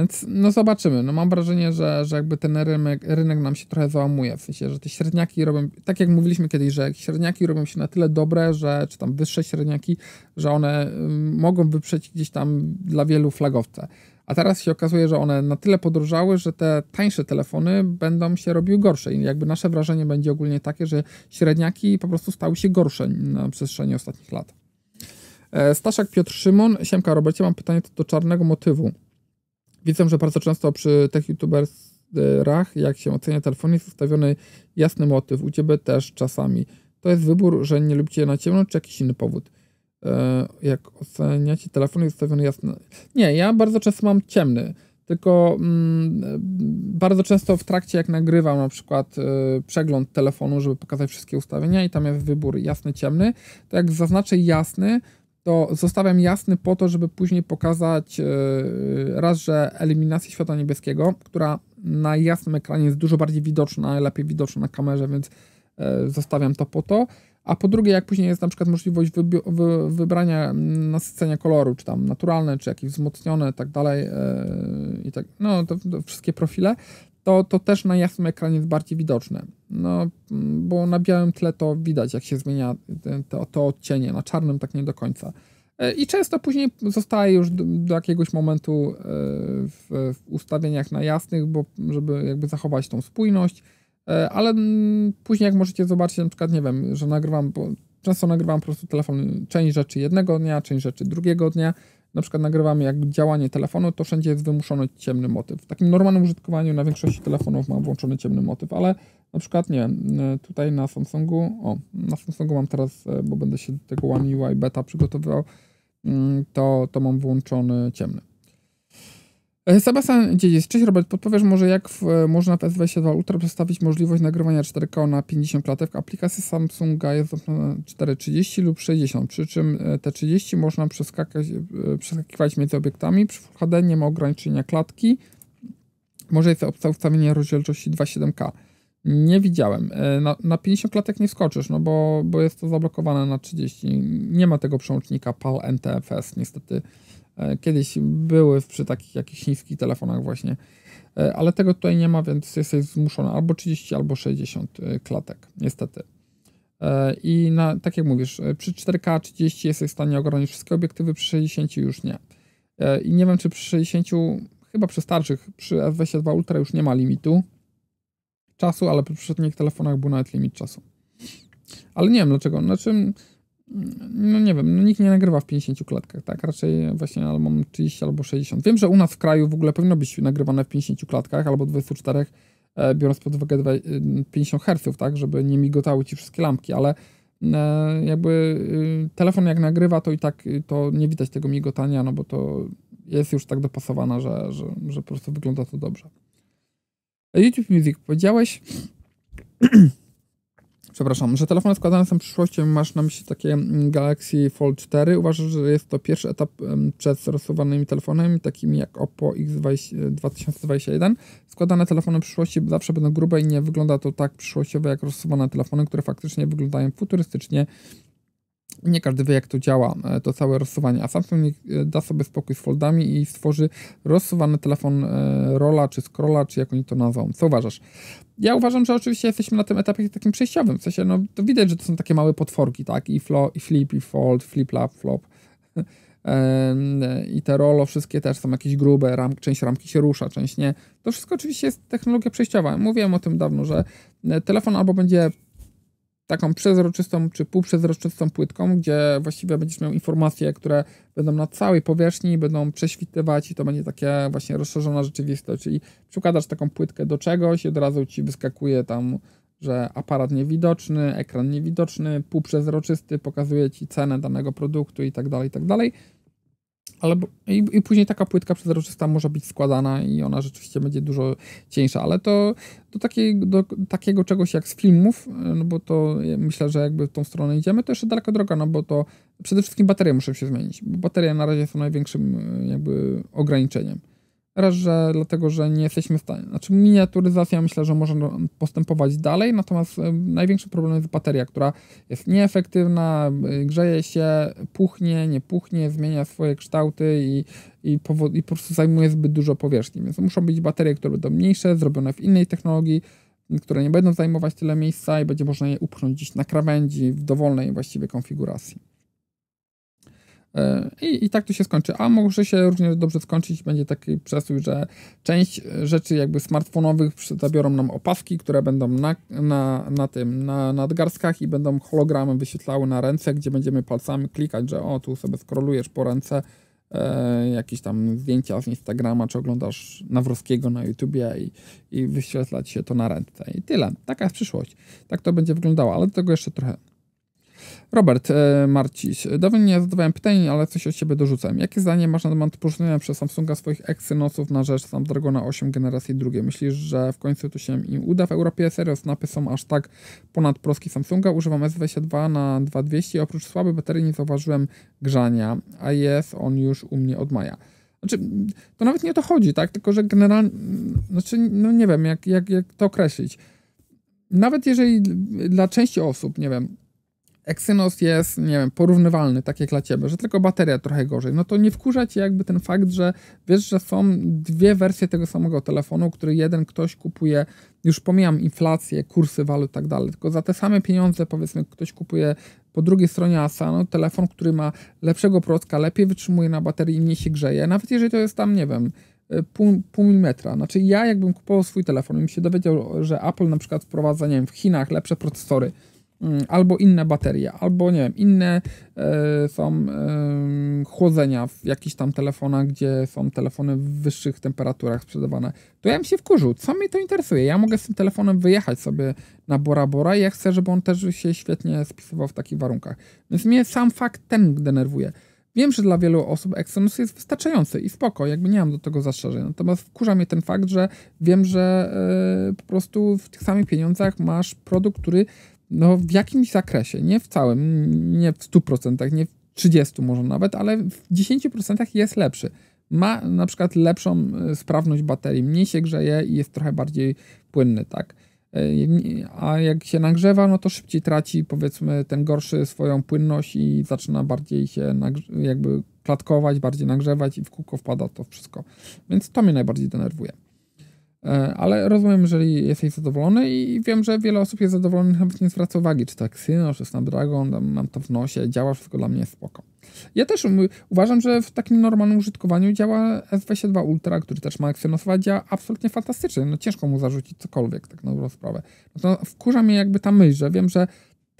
Więc no zobaczymy. No mam wrażenie, że, że jakby ten rynek, rynek nam się trochę załamuje. W sensie, że te średniaki robią, tak jak mówiliśmy kiedyś, że średniaki robią się na tyle dobre, że czy tam wyższe średniaki, że one mogą wyprzeć gdzieś tam dla wielu flagowce. A teraz się okazuje, że one na tyle podróżały, że te tańsze telefony będą się robiły gorsze. I jakby nasze wrażenie będzie ogólnie takie, że średniaki po prostu stały się gorsze na przestrzeni ostatnich lat. E, Staszak Piotr Szymon, Siemka Robercie, mam pytanie do czarnego motywu. Widzę, że bardzo często przy tech YouTubers filtrach, jak się ocenia telefon, jest ustawiony jasny motyw. U Ciebie też czasami. To jest wybór, że nie lubicie na ciemno, czy jakiś inny powód? E, jak oceniacie telefon, jest ustawiony jasny. Nie, ja bardzo często mam ciemny. Tylko mm, bardzo często w trakcie, jak nagrywam na przykład y, przegląd telefonu, żeby pokazać wszystkie ustawienia, i tam jest wybór jasny, ciemny, to jak zaznaczę jasny, to zostawiam jasny po to, żeby później pokazać y, raz, że eliminację światła niebieskiego, która na jasnym ekranie jest dużo bardziej widoczna, lepiej widoczna na kamerze, więc y, zostawiam to po to. A po drugie, jak później jest na przykład możliwość wy wybrania nasycenia koloru, czy tam naturalne, czy jakieś wzmocnione, tak dalej, yy, i tak, no to, to, wszystkie profile, to, to też na jasnym ekranie jest bardziej widoczne. No, bo na białym tle to widać, jak się zmienia to, to odcienie, na czarnym tak nie do końca. E, I często później zostaje już do, do jakiegoś momentu e, w, w, ustawieniach na jasnych, bo żeby jakby zachować tą spójność, e, ale później jak możecie zobaczyć, na przykład, nie wiem, że nagrywam, bo często nagrywam po prostu telefon, część rzeczy jednego dnia, część rzeczy drugiego dnia, na przykład nagrywamy jak działanie telefonu, to wszędzie jest wymuszony ciemny motyw. W takim normalnym użytkowaniu na większości telefonów mam włączony ciemny motyw, ale na przykład nie, tutaj na Samsungu, o, na Samsungu mam teraz, bo będę się tego One UI beta przygotowywał, mm, to, to mam włączony ciemny. E, Sebastian Dziedzic. Cześć Robert, podpowiesz może jak w, można w S22 Ultra przedstawić możliwość nagrywania 4K na 50 klatek. W aplikacji Samsunga jest 430 lub 60, przy czym e, te 30 można przeskakać, e, przeskakiwać między obiektami. Przy Full HD nie ma ograniczenia klatki. Może jest opcja ustawienia rozdzielczości 2.7K. Nie widziałem. Na, na 50 klatek nie skoczysz, no bo, bo jest to zablokowane na 30. Nie ma tego przełącznika PAL NTFS niestety E, kiedyś były przy takich jakichś niskich telefonach właśnie, e, ale tego tutaj nie ma, więc jesteś zmuszony albo 30, albo 60 e, klatek, niestety. I na, tak jak mówisz, przy 4K 30 jesteś w stanie ogarnąć wszystkie obiektywy, przy 60 już nie. I nie wiem, czy przy 60, chyba przy starszych, przy S22 Ultra już nie ma limitu czasu, ale przy poprzednich telefonach był nawet limit czasu. Ale nie wiem dlaczego. Znaczy, no nie wiem, no nikt nie nagrywa w 50 klatkach, tak? Raczej właśnie albo mam 30 albo 60. Wiem, że u nas w kraju w ogóle powinno być nagrywane w 50 klatkach albo 24, e, biorąc pod uwagę 50 Hz, tak? Żeby nie migotały ci wszystkie lampki, ale e, jakby y, telefon jak nagrywa, to i tak y, to nie widać tego migotania, no bo to jest już tak dopasowana, że, że, że po prostu wygląda to dobrze. YouTube Music, powiedziałeś przepraszam, że telefony składane są przyszłością, masz na myśli takie mm, Galaxy Fold 4. Uważasz, że jest to pierwszy etap przed rozsuwanymi telefonami, takimi jak Oppo X2021. Składane telefony przyszłości zawsze będą grube i nie wygląda to tak przyszłościowo jak rozsuwane telefony, które faktycznie wyglądają futurystycznie nie każdy wie, jak to działa, e, to całe rozsuwanie, a Samsung e, da sobie spokój z foldami i stworzy rozsuwany telefon e, rola, czy scrolla, czy jak oni to nazwą. Co uważasz? Ja uważam, że oczywiście jesteśmy na tym etapie takim przejściowym, w sensie, no, to widać, że to są takie małe potworki, tak, i, flo, i flip, i fold, flip, lap, flop, i te rolo wszystkie też są jakieś grube, ram, część ramki się rusza, część nie. To wszystko oczywiście jest technologia przejściowa. Mówiłem o tym dawno, że telefon albo będzie taką przezroczystą czy półprzezroczystą płytką, gdzie właściwie będziesz miał informacje, które będą na całej powierzchni, będą prześwitywać i to będzie takie właśnie rozszerzona rzeczywistość, czyli przykładasz taką płytkę do czegoś i od razu ci wyskakuje tam, że aparat niewidoczny, ekran niewidoczny, półprzezroczysty, pokazuje ci cenę danego produktu i tak dalej, i tak dalej. Ale i, i, później taka płytka przezroczysta może być składana i ona rzeczywiście będzie dużo cieńsza, ale to do, takiej, do takiego czegoś jak z filmów, no bo to myślę, że jakby w tą stronę idziemy, to jeszcze daleko droga, no bo to przede wszystkim baterie muszą się zmienić, bo baterie na razie są największym jakby ograniczeniem. Raz, że dlatego, że nie jesteśmy w stanie. Znaczy, miniaturyzacja myślę, że może postępować dalej, natomiast największy problem jest bateria, która jest nieefektywna, e, grzeje się, puchnie, nie puchnie, zmienia swoje kształty i, i, i po prostu zajmuje zbyt dużo powierzchni. Więc muszą być baterie, które będą mniejsze, zrobione w innej technologii, które nie będą zajmować tyle miejsca i będzie można je upchnąć gdzieś na krawędzi w dowolnej właściwie konfiguracji. E, I, I tak to się skończy. A może się również dobrze skończyć, będzie taki przestój, że część rzeczy jakby smartfonowych zabiorą nam opaski, które będą na, na, na tym, na nadgarstkach i będą hologramem wyświetlały na ręce, gdzie będziemy palcami klikać, że o, tu sobie skrolujesz po ręce e, jakieś tam zdjęcia z Instagrama, czy oglądasz Nawrowskiego na YouTubie i, i wyświetlać się to na rentę. I tyle. Taka jest przyszłość. Tak to będzie wyglądało, ale do tego jeszcze trochę Robert e, Marciś. Dawno nie zadawałem pytań, ale coś od siebie dorzucam. Jakie zdanie masz na temat porównania przez Samsunga swoich Exynosów na rzecz Snapdragona 8 generacji drugiej? Myślisz, że w końcu to się im uda? W Europie serio snapy są aż tak ponad proski Samsunga. Używam S22 na 2200 i oprócz słabej baterii nie zauważyłem grzania, a jest on już u mnie od maja. Znaczy, to nawet nie o to chodzi, tak? Tylko, że generalnie, znaczy, no nie wiem, jak, jak, jak to określić. Nawet jeżeli dla części osób, nie wiem, Exynos jest, nie wiem, porównywalny, tak jak dla ciebie, że tylko bateria trochę gorzej, no to nie wkurza cię jakby ten fakt, że wiesz, że są dwie wersje tego samego telefonu, który jeden ktoś kupuje, już pomijam inflację, kursy walut i tak dalej, tylko za te same pieniądze powiedzmy ktoś kupuje po drugiej stronie Asano telefon, który ma lepszego procka, lepiej wytrzymuje na baterii i mniej się grzeje, nawet jeżeli to jest tam, nie wiem, pół, pół milimetra. Znaczy ja jakbym kupował swój telefon i mi się dowiedział, że Apple na przykład wprowadza, nie wiem, w Chinach lepsze procesory, albo inne baterie, albo nie wiem, inne e, są e, chłodzenia w jakichś tam telefonach, gdzie są telefony w wyższych temperaturach sprzedawane, to ja bym się wkurzył. Co mnie to interesuje? Ja mogę z tym telefonem wyjechać sobie na Bora Bora i ja chcę, żeby on też się świetnie spisywał w takich warunkach. Więc mnie sam fakt ten denerwuje. Wiem, że dla wielu osób Exynos jest wystarczający i spoko, jakby nie mam do tego zastrzeżeń. Natomiast wkurza mnie ten fakt, że wiem, że yy, po prostu w tych samych pieniądzach masz produkt, który no w jakimś zakresie, nie w całym, nie w 100%, nie w 30% może nawet, ale w 10% jest lepszy. Ma na przykład lepszą e, sprawność baterii, mniej się grzeje i jest trochę bardziej płynny, tak. E, a jak się nagrzewa, no to szybciej traci powiedzmy ten gorszy swoją płynność i zaczyna bardziej się jakby klatkować, bardziej nagrzewać i w kółko wpada to wszystko. Więc to mnie najbardziej denerwuje. E, ale rozumiem, jeżeli jesteś zadowolony i wiem, że wiele osób jest zadowolonych, nawet nie zwraca uwagi, czy to Exynos, czy Snapdragon, mam to w nosie, działa wszystko dla mnie spoko. Ja też uważam, że w takim normalnym użytkowaniu działa S22 Ultra, który też ma Exynosowa, działa absolutnie fantastycznie. No ciężko mu zarzucić cokolwiek, tak na dobrą sprawę. No to wkurza mnie jakby ta myśl, że wiem, że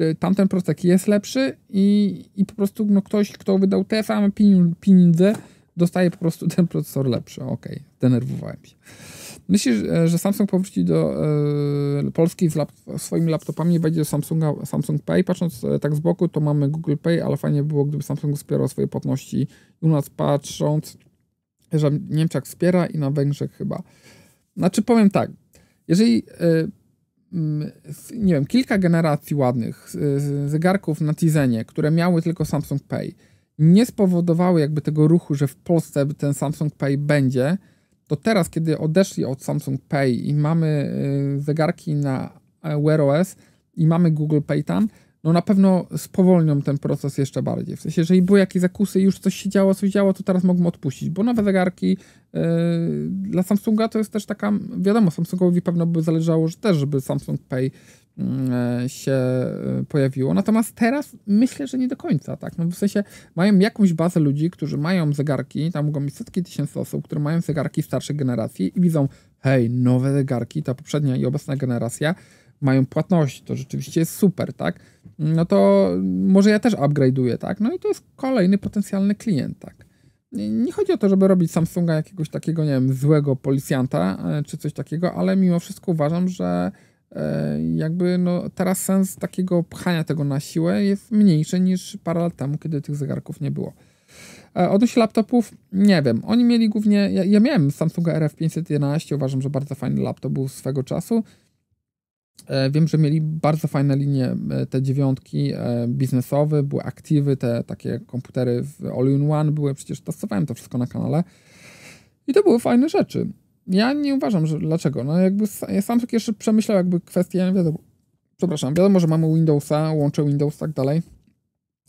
y, tamten procek jest lepszy i, i po prostu no, ktoś, kto wydał te same pieniądze, dostaje po prostu ten procesor lepszy. Okej, okay, denerwowałem się. Myślisz, e, że Samsung powróci do e, Polski z lap swoimi laptopami i do Samsunga, Samsung Pay? Patrząc e, tak z boku, to mamy Google Pay, ale fajnie było, gdyby Samsung wspierał swoje płatności. U nas patrząc, że Niemczech wspiera i na Węgrzech chyba. Znaczy powiem tak, jeżeli nie wiem, kilka generacji ładnych zegarków na Tizenie, które miały tylko Samsung Pay, nie spowodowały jakby tego ruchu, że w Polsce ten Samsung Pay będzie, to teraz, kiedy odeszli od Samsung Pay i mamy y, zegarki na Wear OS i mamy Google Pay tam, no na pewno spowolnią ten proces jeszcze bardziej. W sensie, jeżeli były jakieś zakusy już coś się działo, coś działo, to teraz mogą odpuścić, bo nowe zegarki yy, dla Samsunga to jest też taka, wiadomo, Samsungowi pewno by zależało, że też, żeby Samsung Pay się yy, pojawiło. Natomiast teraz myślę, że nie do końca, tak? No w sensie mają jakąś bazę ludzi, którzy mają zegarki, tam mogą być setki tysięcy osób, które mają zegarki starszej generacji i widzą, hej, nowe zegarki, ta poprzednia i obecna generacja mają płatności, to rzeczywiście jest super, tak? No to może ja też upgrade'uję, tak? No i to jest kolejny potencjalny klient, tak? Nie chodzi o to, żeby robić Samsunga jakiegoś takiego, nie wiem, złego policjanta e, czy coś takiego, ale mimo wszystko uważam, że e, jakby no teraz sens takiego pchania tego na siłę jest mniejszy niż parę lat temu, kiedy tych zegarków nie było. E, odnośnie laptopów, nie wiem. Oni mieli głównie. Ja, ja miałem Samsunga RF511, uważam, że bardzo fajny laptop był swego czasu. E, wiem, że mieli bardzo fajne linie, e, te dziewiątki e, biznesowe, były aktywy, te takie komputery w all-in-one były, przecież testowałem to wszystko na kanale i to były fajne rzeczy. Ja nie uważam, że dlaczego. No jakby ja sam jeszcze przemyślał jakby kwestię, wiadomo, przepraszam, wiadomo, że mamy Windowsa, łączę Windows tak dalej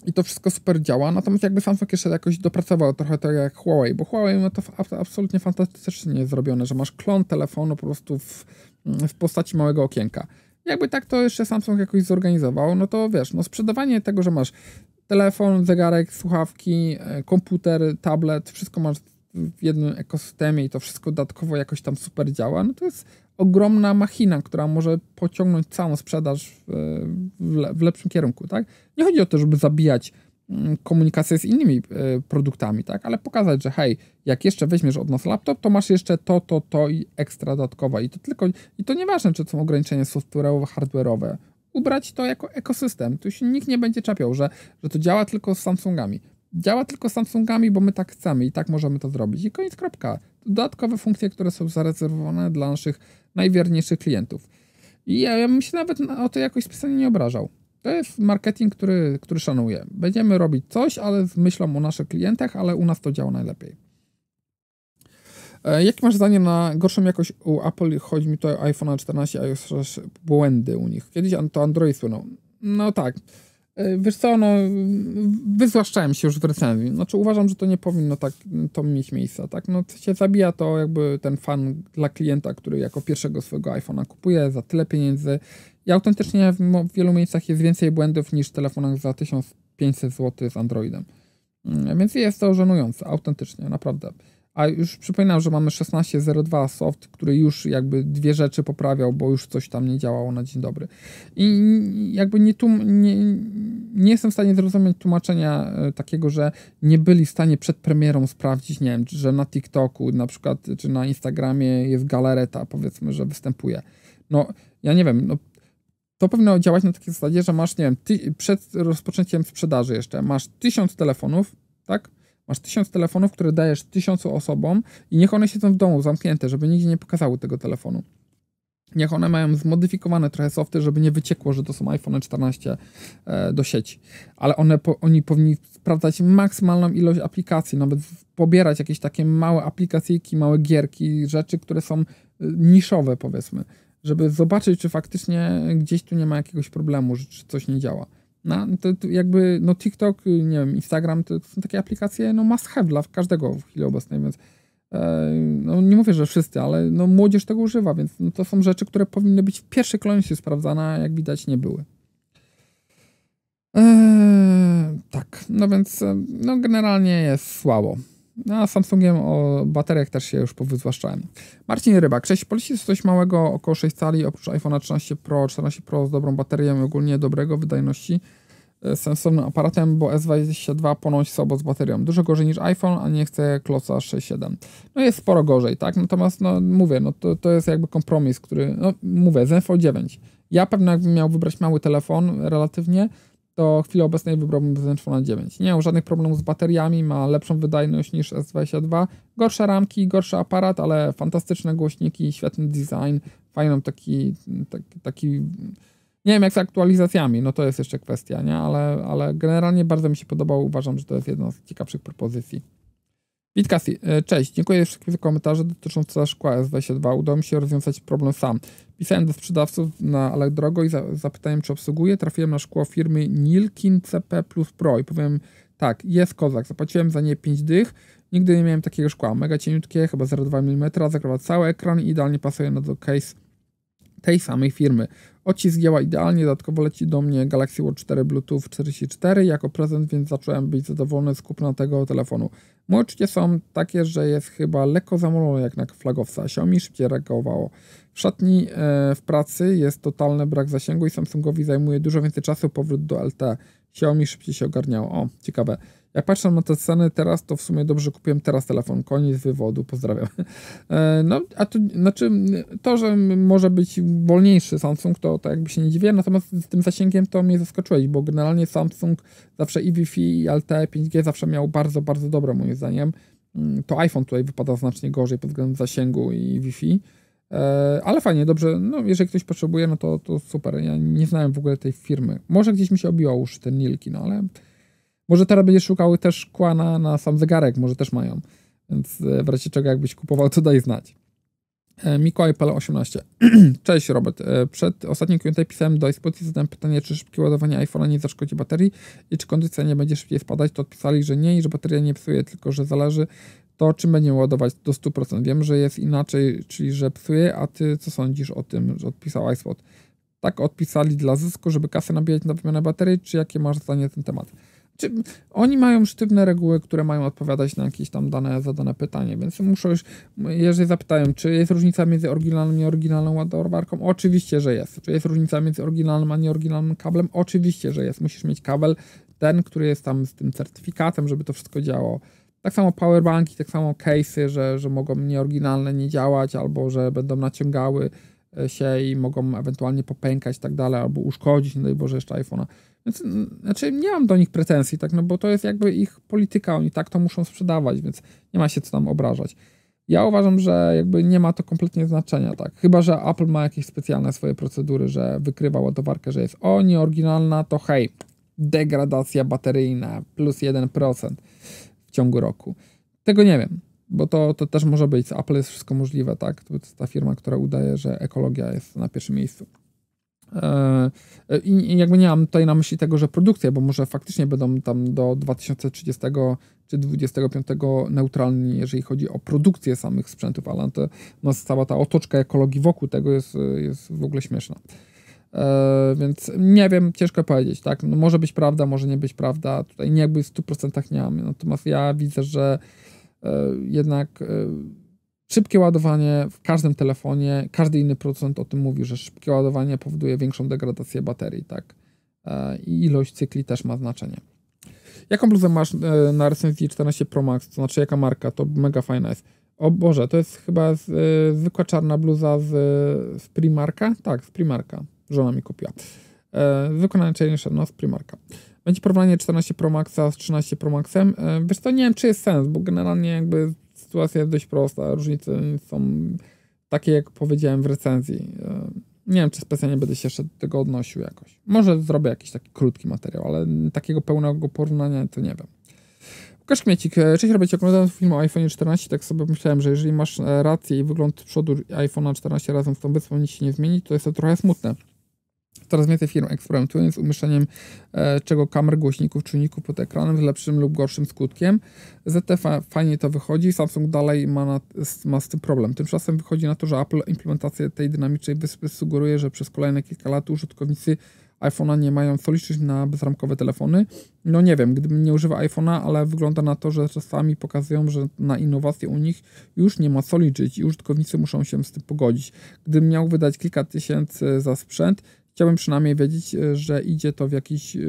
i to wszystko super działa, natomiast jakby Samsung jeszcze jakoś dopracował trochę tak jak Huawei, bo Huawei ma to absolutnie fantastycznie zrobione, że masz klon telefonu po prostu w, w postaci małego okienka. Jakby tak to jeszcze Samsung jakoś zorganizował, no to wiesz, no sprzedawanie tego, że masz telefon, zegarek, słuchawki, e, komputer, tablet, wszystko masz w jednym ekosystemie i to wszystko dodatkowo jakoś tam super działa, no to jest ogromna machina, która może pociągnąć całą sprzedaż w, le, w lepszym kierunku, tak? Nie chodzi o to, żeby zabijać mm, komunikację z innymi y, produktami, tak? Ale pokazać, że hej, jak jeszcze weźmiesz od nas laptop, to masz jeszcze to, to, to i ekstra dodatkowe. I to tylko, i to nieważne, czy są ograniczenia software'owe, hardware'owe. Ubrać to jako ekosystem. Tu się nikt nie będzie czapiał, że, że to działa tylko z Samsungami. Działa tylko z Samsungami, bo my tak chcemy i tak możemy to zrobić. I koniec, kropka. Dodatkowe funkcje, które są zarezerwowane dla naszych najwierniejszych klientów. I ja, bym się nawet o to jakoś specjalnie nie obrażał. To jest marketing, który, który szanuję. Będziemy robić coś, ale z myślą o naszych klientach, ale u nas to działa najlepiej. E, jakie masz zdanie na gorszą jakość u Apple? Chodzi mi tutaj o iPhone 14, iOS błędy u nich. Kiedyś to Android słynął. No tak. E, wiesz co, no, wyzłaszczałem się już w recenzji. Znaczy uważam, że to nie powinno tak to mieć miejsca, tak? No się zabija to jakby ten fan dla klienta, który jako pierwszego swojego iPhone'a kupuje za tyle pieniędzy. I autentycznie w wielu miejscach jest więcej błędów niż w telefonach za 1500 zł z Androidem. Mm, więc jest to żenujące, autentycznie, naprawdę. A już przypominam, że mamy 16.02 soft, który już jakby dwie rzeczy poprawiał, bo już coś tam nie działało na dzień dobry. I jakby nie, tłum, nie, nie jestem w stanie zrozumieć tłumaczenia e, takiego, że nie byli w stanie przed premierą sprawdzić, nie wiem, że na TikToku na przykład, czy na Instagramie jest galereta, powiedzmy, że występuje. No, ja nie wiem, no, to powinno działać na takiej zasadzie, że masz, nie wiem, ty, przed rozpoczęciem sprzedaży jeszcze masz tysiąc telefonów, tak? Masz tysiąc telefonów, które dajesz tysiącu osobom i niech one siedzą w domu zamknięte, żeby nigdzie nie pokazały tego telefonu. Niech one mają zmodyfikowane trochę softy, żeby nie wyciekło, że to są iPhone 14 e, do sieci. Ale one, po, oni powinni sprawdzać maksymalną ilość aplikacji, nawet pobierać jakieś takie małe aplikacyjki, małe gierki, rzeczy, które są e, niszowe powiedzmy, żeby zobaczyć, czy faktycznie gdzieś tu nie ma jakiegoś problemu, czy coś nie działa. No, to, to jakby, no TikTok, nie wiem, Instagram, to, to, są takie aplikacje, no must have dla każdego w chwili obecnej, więc e, no nie mówię, że wszyscy, ale no młodzież tego używa, więc no, to są rzeczy, które powinny być w pierwszej kolejności sprawdzane, a jak widać nie były. E, tak, no więc e, no generalnie jest słabo. No, a Samsungiem o bateriach też się już powyzwłaszczałem. Marcin Rybak. Cześć, policji jest coś małego, około 6 cali, oprócz iPhone'a 13 Pro, 14 Pro z dobrą baterią i ogólnie dobrego wydajności e, sensownym aparatem, bo S22 ponoć słabo z baterią. Dużo gorzej niż iPhone, a nie chcę kloca 6.7. No jest sporo gorzej, tak? Natomiast, no mówię, no to, to jest jakby kompromis, który, no mówię, Zenfone 9. Ja pewnie jakbym miał wybrać mały telefon relatywnie, to w chwili obecnej wybrałbym Zenfone 9. Nie miał żadnych problemów z bateriami, ma lepszą wydajność niż S22, gorsze ramki, gorszy aparat, ale fantastyczne głośniki, świetny design, fajną taki, taki, taki nie wiem jak z aktualizacjami, no to jest jeszcze kwestia, nie? Ale, ale generalnie bardzo mi się podobał, uważam, że to jest jedna z ciekawszych propozycji. Witkasi, e, cześć, dziękuję za komentarze dotyczące szkła S22. Udało mi się rozwiązać problem sam. Pisałem do sprzedawców na Allegro i za, zapytałem, czy obsługuje. Trafiłem na szkło firmy Nilkin CP Plus Pro i powiem tak, jest kozak. Zapłaciłem za nie 5 dych. Nigdy nie miałem takiego szkła. Mega cieniutkie, chyba 0,2 mm, zakrywa cały ekran i idealnie pasuje na do case tej samej firmy. Odcisk działa idealnie, dodatkowo leci do mnie Galaxy Watch 4 Bluetooth 44 jako prezent, więc zacząłem być zadowolony z kupna tego telefonu. Moje uczucia są takie, że jest chyba lekko zamolone jak na flagowca. Xiaomi szybciej reagowało. W szatni e, w pracy jest totalny brak zasięgu i Samsungowi zajmuje dużo więcej czasu powrót do LT. Xiaomi szybciej się ogarniało. O, ciekawe. Jak patrzę na te ceny teraz, to w sumie dobrze kupiłem teraz telefon. Koniec wywodu, pozdrawiam. E, no, a to znaczy, to, że może być wolniejszy Samsung, to, to jakby się nie dziwię, natomiast z tym zasięgiem to mnie zaskoczyłeś, bo generalnie Samsung zawsze i Wi-Fi, i LTE, 5G zawsze miał bardzo, bardzo dobre moim zdaniem. Mm, to iPhone tutaj wypada znacznie gorzej pod względem zasięgu i Wi-Fi. E, ale fajnie, dobrze, no jeżeli ktoś potrzebuje, no to, to super. Ja nie znałem w ogóle tej firmy. Może gdzieś mi się obiła już ten Nilki, no ale może teraz będziesz szukał też szkła na, na sam zegarek, może też mają. Więc e, w razie czego jakbyś kupował, to daj znać. E, Mikołaj Pele 18. Cześć Robert. Przed ostatnim Q&A pisałem do iSpot i zadałem pytanie, czy szybkie ładowanie iPhone'a nie zaszkodzi baterii i czy kondycja nie będzie szybciej spadać. To odpisali, że nie i że bateria nie psuje, tylko że zależy to, czym będziemy ładować do 100%. Wiem, że jest inaczej, czyli że psuje, a ty co sądzisz o tym, że odpisał iSpot? Tak odpisali dla zysku, żeby kasę nabijać na wymianę baterii, czy jakie masz zdanie na ten temat? Czy oni mają sztywne reguły, które mają odpowiadać na jakieś tam dane, zadane pytanie, więc muszą już, jeżeli zapytają, czy jest różnica między oryginalną i ładowarką? Oczywiście, że jest. Czy jest różnica między oryginalnym a nieoryginalnym kablem? Oczywiście, że jest. Musisz mieć kabel ten, który jest tam z tym certyfikatem, żeby to wszystko działało. Tak samo powerbanki, tak samo case'y, że, że mogą nieoryginalne nie działać, albo że będą naciągały e, się i mogą ewentualnie popękać i tak dalej, albo uszkodzić, nie daj Boże, jeszcze iPhone'a. Więc znaczy nie mam do nich pretensji, tak, no bo to jest jakby ich polityka, oni tak to muszą sprzedawać, więc nie ma się co tam obrażać. Ja uważam, że jakby nie ma to kompletnie znaczenia, tak. Chyba, że Apple ma jakieś specjalne swoje procedury, że wykrywa ładowarkę, że jest o nieoryginalna, to hej, degradacja bateryjna plus 1% w ciągu roku. Tego nie wiem, bo to, to też może być. Apple jest wszystko możliwe, tak? To jest ta firma, która udaje, że ekologia jest na pierwszym miejscu. E, I jakby nie mam tutaj na myśli tego, że produkcja, bo może faktycznie będą tam do 2030 czy 2025 neutralni, jeżeli chodzi o produkcję samych sprzętów, ale to, no, cała ta otoczka ekologii wokół tego jest, jest w ogóle śmieszna. E, więc nie wiem, ciężko powiedzieć, tak? No, może być prawda, może nie być prawda. Tutaj nie jakby w 100% nie mam. Natomiast ja widzę, że e, jednak Szybkie ładowanie w każdym telefonie, każdy inny producent o tym mówi, że szybkie ładowanie powoduje większą degradację baterii, tak? E, I ilość cykli też ma znaczenie. Jaką bluzę masz e, na recenzji 14 Pro Max? To znaczy jaka marka? To mega fajna jest. O Boże, to jest chyba z, y, zwykła czarna bluza z, z Primarka? Tak, z Primarka. Żona mi kupiła. E, zwykła najczęściejsza, no z Primarka. Będzie porównanie 14 Pro Maxa z 13 Pro Maxem. E, wiesz to nie wiem, czy jest sens, bo generalnie jakby sytuacja jest dość prosta. Różnice są takie, jak powiedziałem w recenzji. E, nie wiem, czy specjalnie będę się jeszcze do tego odnosił jakoś. Może zrobię jakiś taki krótki materiał, ale takiego pełnego porównania to nie wiem. Łukasz Kmiecik, e, cześć Robercie, oglądając film o iPhone 14, tak sobie myślałem, że jeżeli masz e, rację i wygląd przodu iPhone'a 14 razem z tą wyspą nic się nie zmieni, to jest to trochę smutne. Coraz więcej firm eksperymentuje z umieszczeniem e, czego kamer, głośników, czujników pod ekranem z lepszym lub gorszym skutkiem. ZTE fajnie to wychodzi, Samsung dalej ma, na, ma z tym problem. Tymczasem wychodzi na to, że Apple implementację tej dynamicznej wyspy sugeruje, że przez kolejne kilka lat użytkownicy iPhone'a nie mają co liczyć na bezramkowe telefony. No nie wiem, gdybym nie używa iPhone'a, ale wygląda na to, że czasami pokazują, że na innowacje u nich już nie ma co liczyć i użytkownicy muszą się z tym pogodzić. Gdybym miał wydać kilka tysięcy za sprzęt, Chciałbym przynajmniej wiedzieć, e, że idzie to w jakiś e,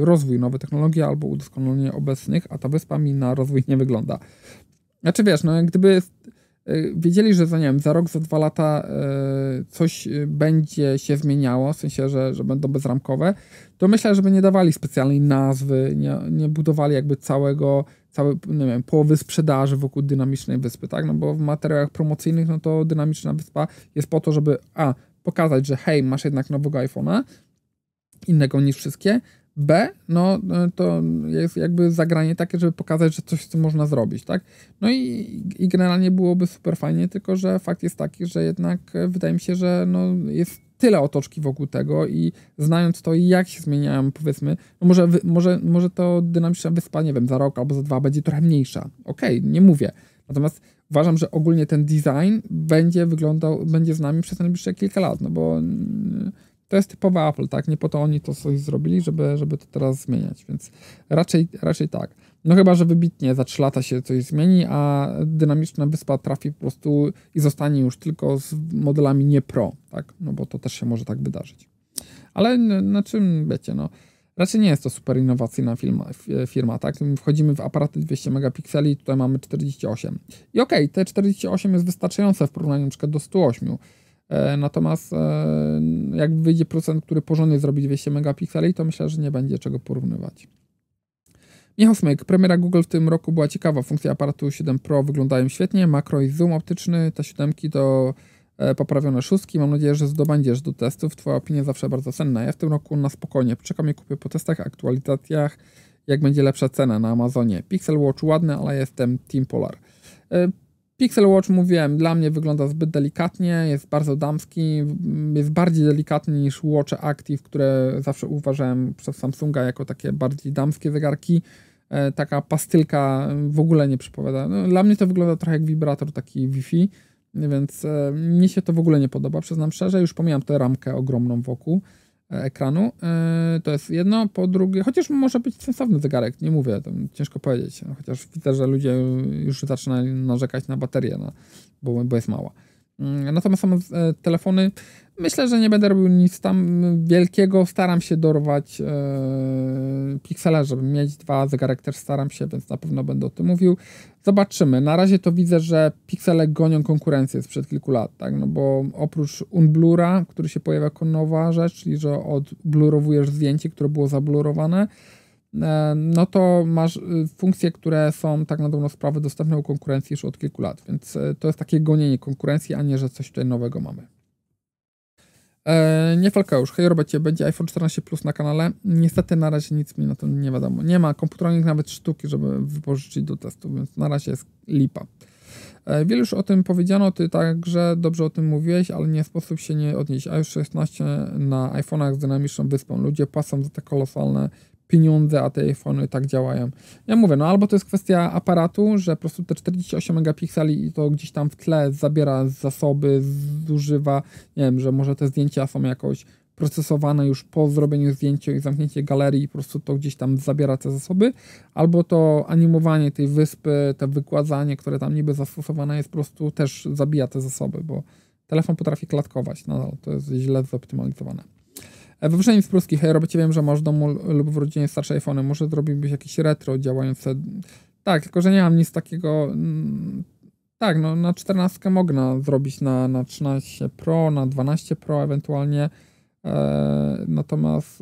rozwój, nowe technologie albo udoskonalenie obecnych, a ta wyspa mi na rozwój nie wygląda. Znaczy wiesz, no gdyby e, wiedzieli, że za, nie wiem, za rok, za dwa lata coś będzie się zmieniało, w sensie, że, że będą bezramkowe, to myślę, żeby nie dawali specjalnej nazwy, nie, nie budowali jakby całego, całej, nie wiem, połowy sprzedaży wokół dynamicznej wyspy, tak? No bo w materiałach promocyjnych, no to dynamiczna wyspa jest po to, żeby a, pokazać, że hej, masz jednak nowego iPhone'a, innego niż wszystkie. B, no to jest jakby zagranie takie, żeby pokazać, że coś tym można zrobić, tak? No i, i generalnie byłoby super fajnie, tylko że fakt jest taki, że jednak wydaje mi się, że no jest tyle otoczki wokół tego i znając to, jak się zmieniają, powiedzmy, no może, może, może to dynamiczna wyspa, nie wiem, za rok albo za dwa będzie trochę mniejsza. Okej, okay, nie mówię. Natomiast uważam, że ogólnie ten design będzie wyglądał, będzie z nami przez najbliższe kilka lat, no bo mm, to jest typowe Apple, tak? Nie po to oni to coś zrobili, żeby, żeby to teraz zmieniać, więc raczej, raczej tak. No chyba, że wybitnie za 3 lata się coś zmieni, a dynamiczna wyspa trafi po prostu i zostanie już tylko z modelami nie pro, tak? No bo to też się może tak wydarzyć. Ale na czym, wiecie, no Raczej nie jest to super innowacyjna firma, firma tak? Wchodzimy w aparaty 200 megapikseli, tutaj mamy 48. I okej, okay, te 48 jest wystarczające w porównaniu np. do 108. E, natomiast e, jak wyjdzie procent, który porządnie zrobi 200 megapikseli, to myślę, że nie będzie czego porównywać. Michał Smyk, premiera Google w tym roku była ciekawa. Funkcje aparatu 7 Pro wyglądają świetnie, makro i zoom optyczny, te siódemki to E, poprawione szóstki. Mam nadzieję, że zdobędziesz do testów. Twoja opinia zawsze bardzo cenna. Ja w tym roku na spokojnie czekam i kupię po testach, aktualizacjach, jak będzie lepsza cena na Amazonie. Pixel Watch ładny, ale jestem Team Polar. E, Pixel Watch, mówiłem, dla mnie wygląda zbyt delikatnie, jest bardzo damski, jest bardziej delikatny niż Watch Active, które zawsze uważałem przez Samsunga jako takie bardziej damskie zegarki. E, taka pastylka w ogóle nie przypowiada. No, dla mnie to wygląda trochę jak wibrator taki Wi-Fi. Więc e, się to w ogóle nie podoba, przyznam szczerze. Już pomijam tę ramkę ogromną wokół e, ekranu. E, to jest jedno. Po drugie, chociaż może być sensowny zegarek, nie mówię, ciężko powiedzieć. No, chociaż widzę, że ludzie już zaczynają narzekać na baterię, no, bo, bo jest mała. Mm, natomiast same telefony, Myślę, że nie będę robił nic tam wielkiego. Staram się dorwać e, piksela, żeby mieć dwa. Zegarek też staram się, więc na pewno będę o tym mówił. Zobaczymy. Na razie to widzę, że piksele gonią konkurencję sprzed kilku lat, tak? No bo oprócz Unblura, który się pojawia jako nowa rzecz, czyli że odblurowujesz zdjęcie, które było zablurowane, e, no to masz y, funkcje, które są tak na dobrą sprawę dostępne u konkurencji już od kilku lat, więc e, to jest takie gonienie konkurencji, a nie, że coś tutaj nowego mamy. E, nie już. hej Robercie, będzie iPhone 14 Plus na kanale. Niestety na razie nic mi na to nie wiadomo. Nie ma komputeronik nawet sztuki, żeby wypożyczyć do testu, więc na razie jest lipa. E, wiele już o tym powiedziano, ty także dobrze o tym mówiłeś, ale nie sposób się nie odnieść. Już 16 na iPhone'ach z dynamiczną wyspą. Ludzie płacą za te kolosalne pieniądze, a te iPhony tak działają. Ja mówię, no albo to jest kwestia aparatu, że po prostu te 48 megapikseli i to gdzieś tam w tle zabiera zasoby, zużywa, nie wiem, że może te zdjęcia są jakoś procesowane już po zrobieniu zdjęcia i zamknięcie galerii, po prostu to gdzieś tam zabiera te zasoby, albo to animowanie tej wyspy, to wykładzanie, które tam niby zastosowane jest, po prostu też zabija te zasoby, bo telefon potrafi klatkować nadal, to jest źle zoptymalizowane. E, Wywyższenie z Polski, hej, robicie, wiem, że masz domu lub w rodzinie starsze iPhony, może zrobiłbyś jakieś retro działające. Tak, tylko że nie mam nic takiego. Mm, tak, no na 14 mogę zrobić na, na 13 Pro, na 12 Pro ewentualnie. E, natomiast,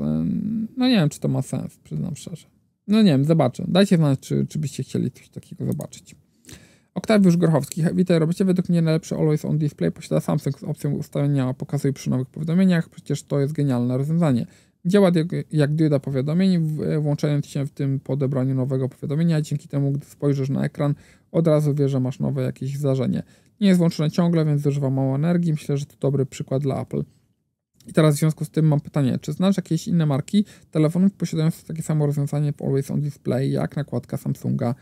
no nie wiem, czy to ma sens, przyznam szczerze. No nie wiem, zobaczę. Dajcie znać, czy, czy byście chcieli coś takiego zobaczyć. Oktawiusz Grochowski. Witaj, robicie według mnie najlepszy Always On Display posiada Samsung z opcją ustawienia pokazuj przy nowych powiadomieniach. Przecież to jest genialne rozwiązanie. Działa jak dioda powiadomień, włączając się w tym po odebraniu nowego powiadomienia. Dzięki temu, gdy spojrzysz na ekran, od razu wiesz, że masz nowe jakieś zdarzenie. Nie jest włączone ciągle, więc zużywa mało energii. Myślę, że to dobry przykład dla Apple. I teraz w związku z tym mam pytanie, czy znasz jakieś inne marki telefonów posiadające takie samo rozwiązanie Always On Display jak nakładka Samsunga?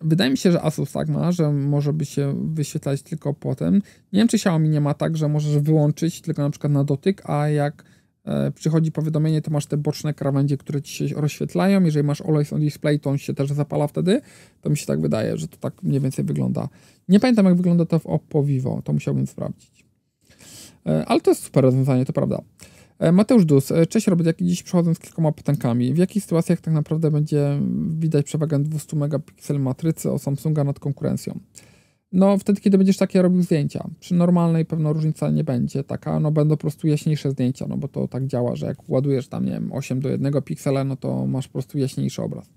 Wydaje mi się, że Asus tak ma, że może by się wyświetlać tylko potem. Nie wiem, czy Xiaomi nie ma tak, że możesz wyłączyć tylko na przykład na dotyk, a jak e, przychodzi powiadomienie, to masz te boczne krawędzie, które ci się rozświetlają. Jeżeli masz Always on Display, to on się też zapala wtedy. To mi się tak wydaje, że to tak mniej więcej wygląda. Nie pamiętam, jak wygląda to w Oppo Vivo. To musiałbym sprawdzić. E, ale to jest super rozwiązanie, to prawda. E, Mateusz Dus, e, cześć Robert, jak dziś przechodzę z kilkoma pytankami. W jakich sytuacjach tak naprawdę będzie widać przewagę 200 megapiksel matrycy o Samsunga nad konkurencją? No wtedy, kiedy będziesz takie robił zdjęcia. Przy normalnej pewno różnica nie będzie taka, no będą po prostu jaśniejsze zdjęcia, no bo to tak działa, że jak ładujesz tam, nie wiem, 8 do 1 piksela, no to masz po prostu jaśniejszy obraz.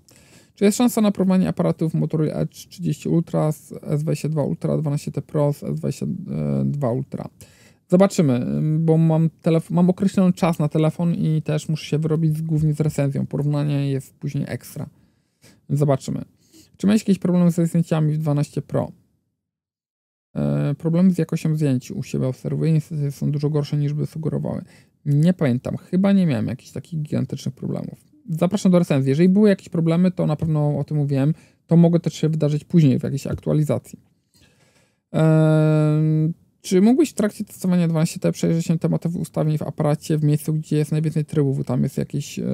Czy jest szansa na porównanie aparatów Motorola Edge 30 Ultra z S22 Ultra 12T Pro z S22 Ultra? Zobaczymy, bo mam, telefon, mam określony czas na telefon i też muszę się wyrobić głównie z recenzją. Porównanie jest później ekstra. Zobaczymy. Czy miałeś jakieś problemy ze zdjęciami w 12 Pro? E, problemy z jakością zdjęć u siebie obserwuję, niestety są dużo gorsze niż by sugerowały. Nie pamiętam, chyba nie miałem jakichś takich gigantycznych problemów. Zapraszam do recenzji. Jeżeli były jakieś problemy, to na pewno o tym mówiłem. To mogło też się wydarzyć później w jakiejś aktualizacji. Eee, czy mógłbyś w trakcie testowania 12T przejrzeć się tematowy ustawień w aparacie w miejscu, gdzie jest najwięcej trybów, tam jest jakieś e,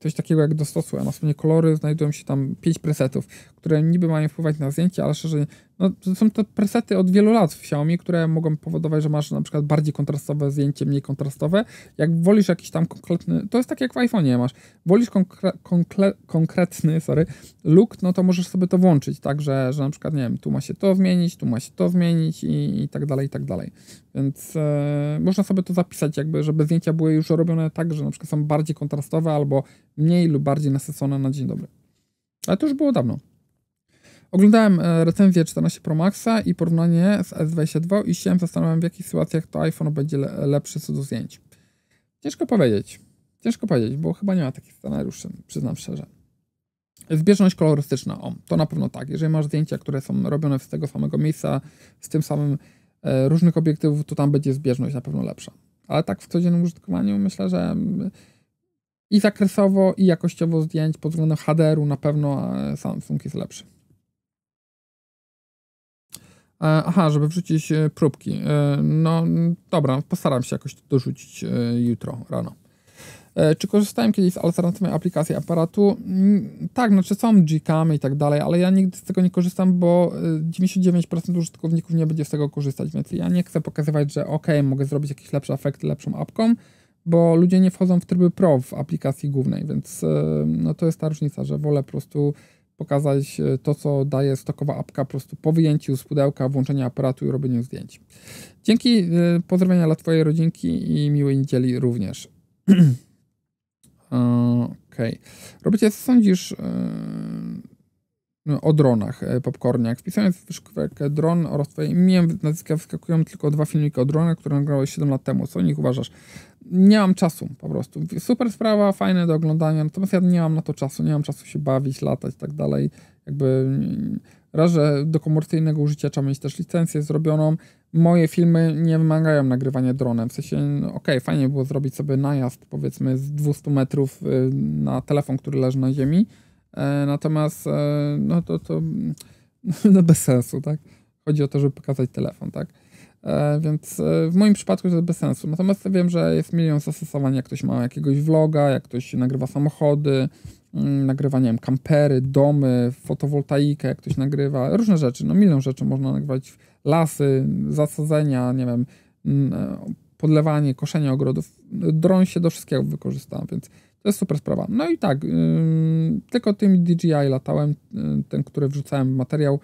coś takiego jak do stosu, a na stronie kolory znajdują się tam 5 presetów, które niby mają wpływać na zdjęcie, ale szczerze, no, to są to presety od wielu lat w Xiaomi, które mogą powodować, że masz na przykład bardziej kontrastowe zdjęcie, mniej kontrastowe. Jak wolisz jakiś tam konkretny, to jest tak jak w iPhone'ie masz, wolisz konkre, konkre, konkretny, sorry, look, no to możesz sobie to włączyć, tak, że, że na przykład, nie wiem, tu ma się to zmienić, tu ma się to zmienić i, i tak dalej, i tak dalej. Więc e, można sobie to zapisać, jakby, żeby zdjęcia były już robione tak, że na przykład są bardziej kontrastowe albo mniej lub bardziej nasycone na dzień dobry. Ale to już było dawno. Oglądałem e, recenzję 14 Pro Maxa i porównanie z S22 i się zastanawiam, w jakich sytuacjach to iPhone będzie lepszy co do zdjęć. Ciężko powiedzieć. Ciężko powiedzieć, bo chyba nie ma takich scenariuszy, przyznam szczerze. Zbieżność kolorystyczna, o, to na pewno tak. Jeżeli masz zdjęcia, które są robione z tego samego miejsca, z tym samym e, różnych obiektywów, to tam będzie zbieżność na pewno lepsza. Ale tak w codziennym użytkowaniu myślę, że mm, i zakresowo, i jakościowo zdjęć pod względem HDR-u na pewno e, Samsung jest lepszy. E, aha, żeby wrzucić e, próbki. No dobra, postaram się jakoś to dorzucić jutro rano. E, czy korzystałem kiedyś z alternatywnej aplikacji aparatu? Mm, tak, znaczy są Gcamy i tak dalej, ale ja nigdy z tego nie korzystam, bo 99% e, użytkowników nie będzie z tego korzystać, więc ja nie chcę pokazywać, że ok, mogę zrobić jakieś lepsze efekty lepszą apką, bo ludzie nie wchodzą w tryby pro w aplikacji głównej, więc e, no to jest ta różnica, że wolę po prostu pokazać to, co daje stokowa apka po prostu po wyjęciu z pudełka, włączeniu aparatu i robieniu zdjęć. Dzięki, pozdrowienia dla Twojej rodzinki i miłej niedzieli również. Okej. Okay. Robicie, co sądzisz yy, o dronach, e, popcornie? wpisałem w wyszukiwarkę dron oraz twoje imię, nazwiska wyskakują tylko dwa filmiki o dronach, które nagrałeś 7 lat temu. Co o nich uważasz? Nie mam czasu po prostu. Super sprawa, fajne do oglądania, natomiast ja nie mam na to czasu, nie mam czasu się bawić, latać i tak dalej. Jakby raz, że do komercyjnego użycia trzeba mieć też licencję zrobioną, moje filmy nie wymagają nagrywania dronem. W sensie, no, okej, okay, fajnie było zrobić sobie najazd, powiedzmy, z 200 metrów y, na telefon, który leży na ziemi. E, natomiast, e, no to, to no bez sensu, tak? Chodzi o to, żeby pokazać telefon, tak? E, więc w moim przypadku to jest bez sensu. Natomiast wiem, że jest milion zastosowań, jak ktoś ma jakiegoś vloga, jak ktoś nagrywa samochody, mm, nagrywa, nie wiem, kampery, domy, fotowoltaikę, jak ktoś nagrywa, różne rzeczy, no milion rzeczy można nagrywać lasy, zasadzenia, nie wiem, mm, podlewanie, koszenie ogrodów. Dron się do wszystkiego wykorzysta, więc to jest super sprawa. No i tak, tylko tym DJI latałem, yy, ten, który wrzucałem materiał.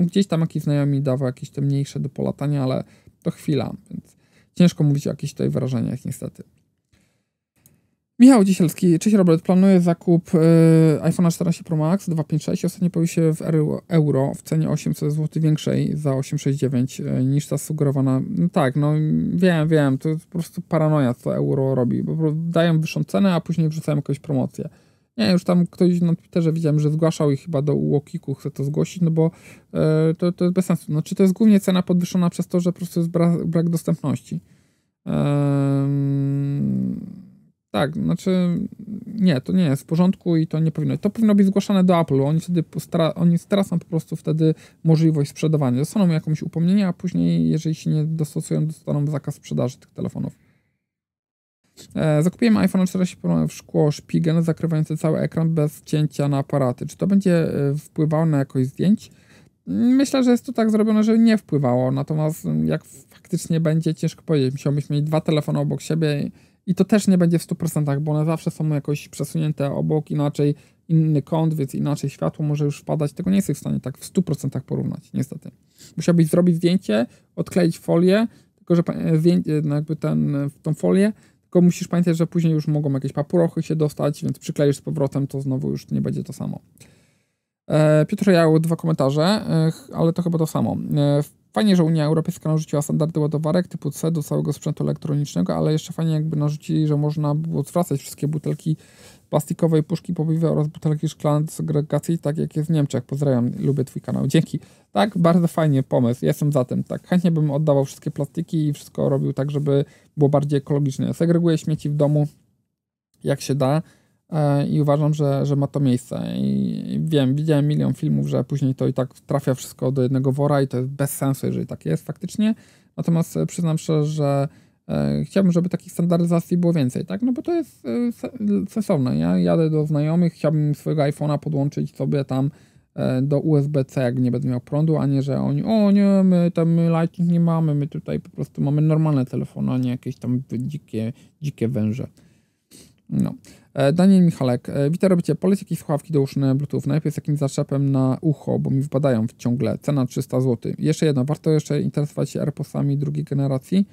Gdzieś tam jakiś znajomi dawał jakieś te mniejsze do polatania, ale to chwila, więc ciężko mówić o jakichś tutaj wrażeniach niestety. Michał Dzisielski, cześć Robert, planuję zakup y, iPhone 14 Pro Max 256, ostatnio pojawił się w euro w cenie 800 zł większej za 869 y, niż ta sugerowana. No tak, no wiem, wiem, to jest po prostu paranoja, co euro robi, bo dają wyższą cenę, a później wrzucają jakąś promocję. Nie, już tam ktoś na Twitterze widziałem, że zgłaszał i chyba do Łokiku chce to zgłosić, no bo y, to, to jest bez sensu. Znaczy to jest głównie cena podwyższona przez to, że po prostu jest brak, brak dostępności. Tak, znaczy nie, to nie jest w porządku i to nie powinno. To powinno być zgłaszane do Apple. Oni wtedy postara, oni stracą po prostu wtedy możliwość sprzedawania. Dostaną jakąś upomnienie, a później, jeżeli się nie dostosują, dostaną zakaz sprzedaży tych telefonów. E, zakupiłem iPhone 14 Pro w szkło szpigen zakrywające cały ekran bez cięcia na aparaty. Czy to będzie e, wpływało na jakość zdjęć? Myślę, że jest to tak zrobione, że nie wpływało. Natomiast jak faktycznie będzie, ciężko powiedzieć. Musiałbyś mieć dwa telefony obok siebie i to też nie będzie w 100%, bo one zawsze są jakoś przesunięte obok, inaczej inny kąt, więc inaczej światło może już wpadać. Tego nie jesteś w stanie tak w 100% porównać, niestety. Musiałbyś zrobić zdjęcie, odkleić folię, tylko że zdjęcie, no jakby ten, tą folię, tylko musisz pamiętać, że później już mogą jakieś papurochy się dostać, więc przykleisz z powrotem, to znowu już nie będzie to samo. E, Piotr Jał, dwa komentarze, e, ale to chyba to samo. Fajnie, że Unia Europejska narzuciła standardy ładowarek typu C do całego sprzętu elektronicznego, ale jeszcze fajnie jakby narzucili, że można było zwracać wszystkie butelki plastikowe i puszki pobiwe oraz butelki szklane do segregacji, tak jak jest w Niemczech. Pozdrawiam, lubię Twój kanał. Dzięki. Tak, bardzo fajnie pomysł. Jestem za tym. Tak, chętnie bym oddawał wszystkie plastiki i wszystko robił tak, żeby było bardziej ekologicznie. Segreguję śmieci w domu jak się da i uważam, że, że ma to miejsce. I wiem, widziałem milion filmów, że później to i tak trafia wszystko do jednego wora i to jest bez sensu, jeżeli tak jest faktycznie. Natomiast e, przyznam szczerze, że e, chciałbym, żeby takich standaryzacji było więcej, tak? No bo to jest sensowne. Ja jadę do znajomych, chciałbym swojego iPhone'a podłączyć sobie tam do USB-C, jak nie będę miał prądu, a nie, że oni, o nie, my tam Lightning nie mamy, my tutaj po prostu mamy normalne telefony, a nie jakieś tam dzikie, dzikie węże. No. E, Daniel Michalek, e, witam, robicie, poleć jakieś słuchawki douszne Bluetooth, najpierw z jakimś zaczepem na ucho, bo mi wypadają ciągle, cena 300 zł. Jeszcze jedno, warto jeszcze interesować się AirPodsami drugiej generacji.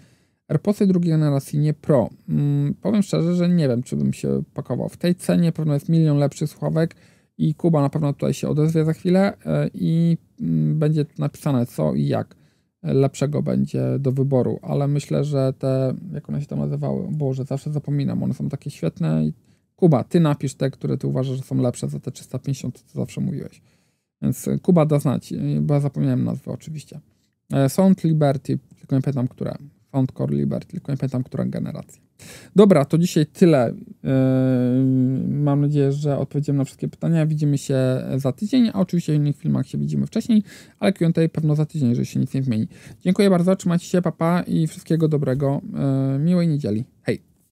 AirPodsy drugiej generacji, nie Pro. Hmm, powiem szczerze, że nie wiem, czy bym się pakował. W tej cenie pewno jest milion lepszych słuchawek i Kuba na pewno tutaj się odezwie za chwilę e, i mm, będzie napisane co i jak lepszego będzie do wyboru, ale myślę, że te, jak one się tam nazywały, Boże, zawsze zapominam, one są takie świetne Kuba, ty napisz te, które ty uważasz, że są lepsze za te 350, co zawsze mówiłeś. Więc e, Kuba da znać, e, bo ja zapomniałem nazwy oczywiście. E, Sound Liberty, tylko nie pamiętam, które. Soundcore Liberty, tylko nie pamiętam, która generacja. Dobra, to dzisiaj tyle. Mam nadzieję, że odpowiedziałem na wszystkie pytania. Widzimy się za tydzień, a oczywiście w innych filmach się widzimy wcześniej, ale Q&A pewno za tydzień, jeżeli się nic nie zmieni. Dziękuję bardzo, trzymajcie się, papa i wszystkiego dobrego. Miłej niedzieli. Hej!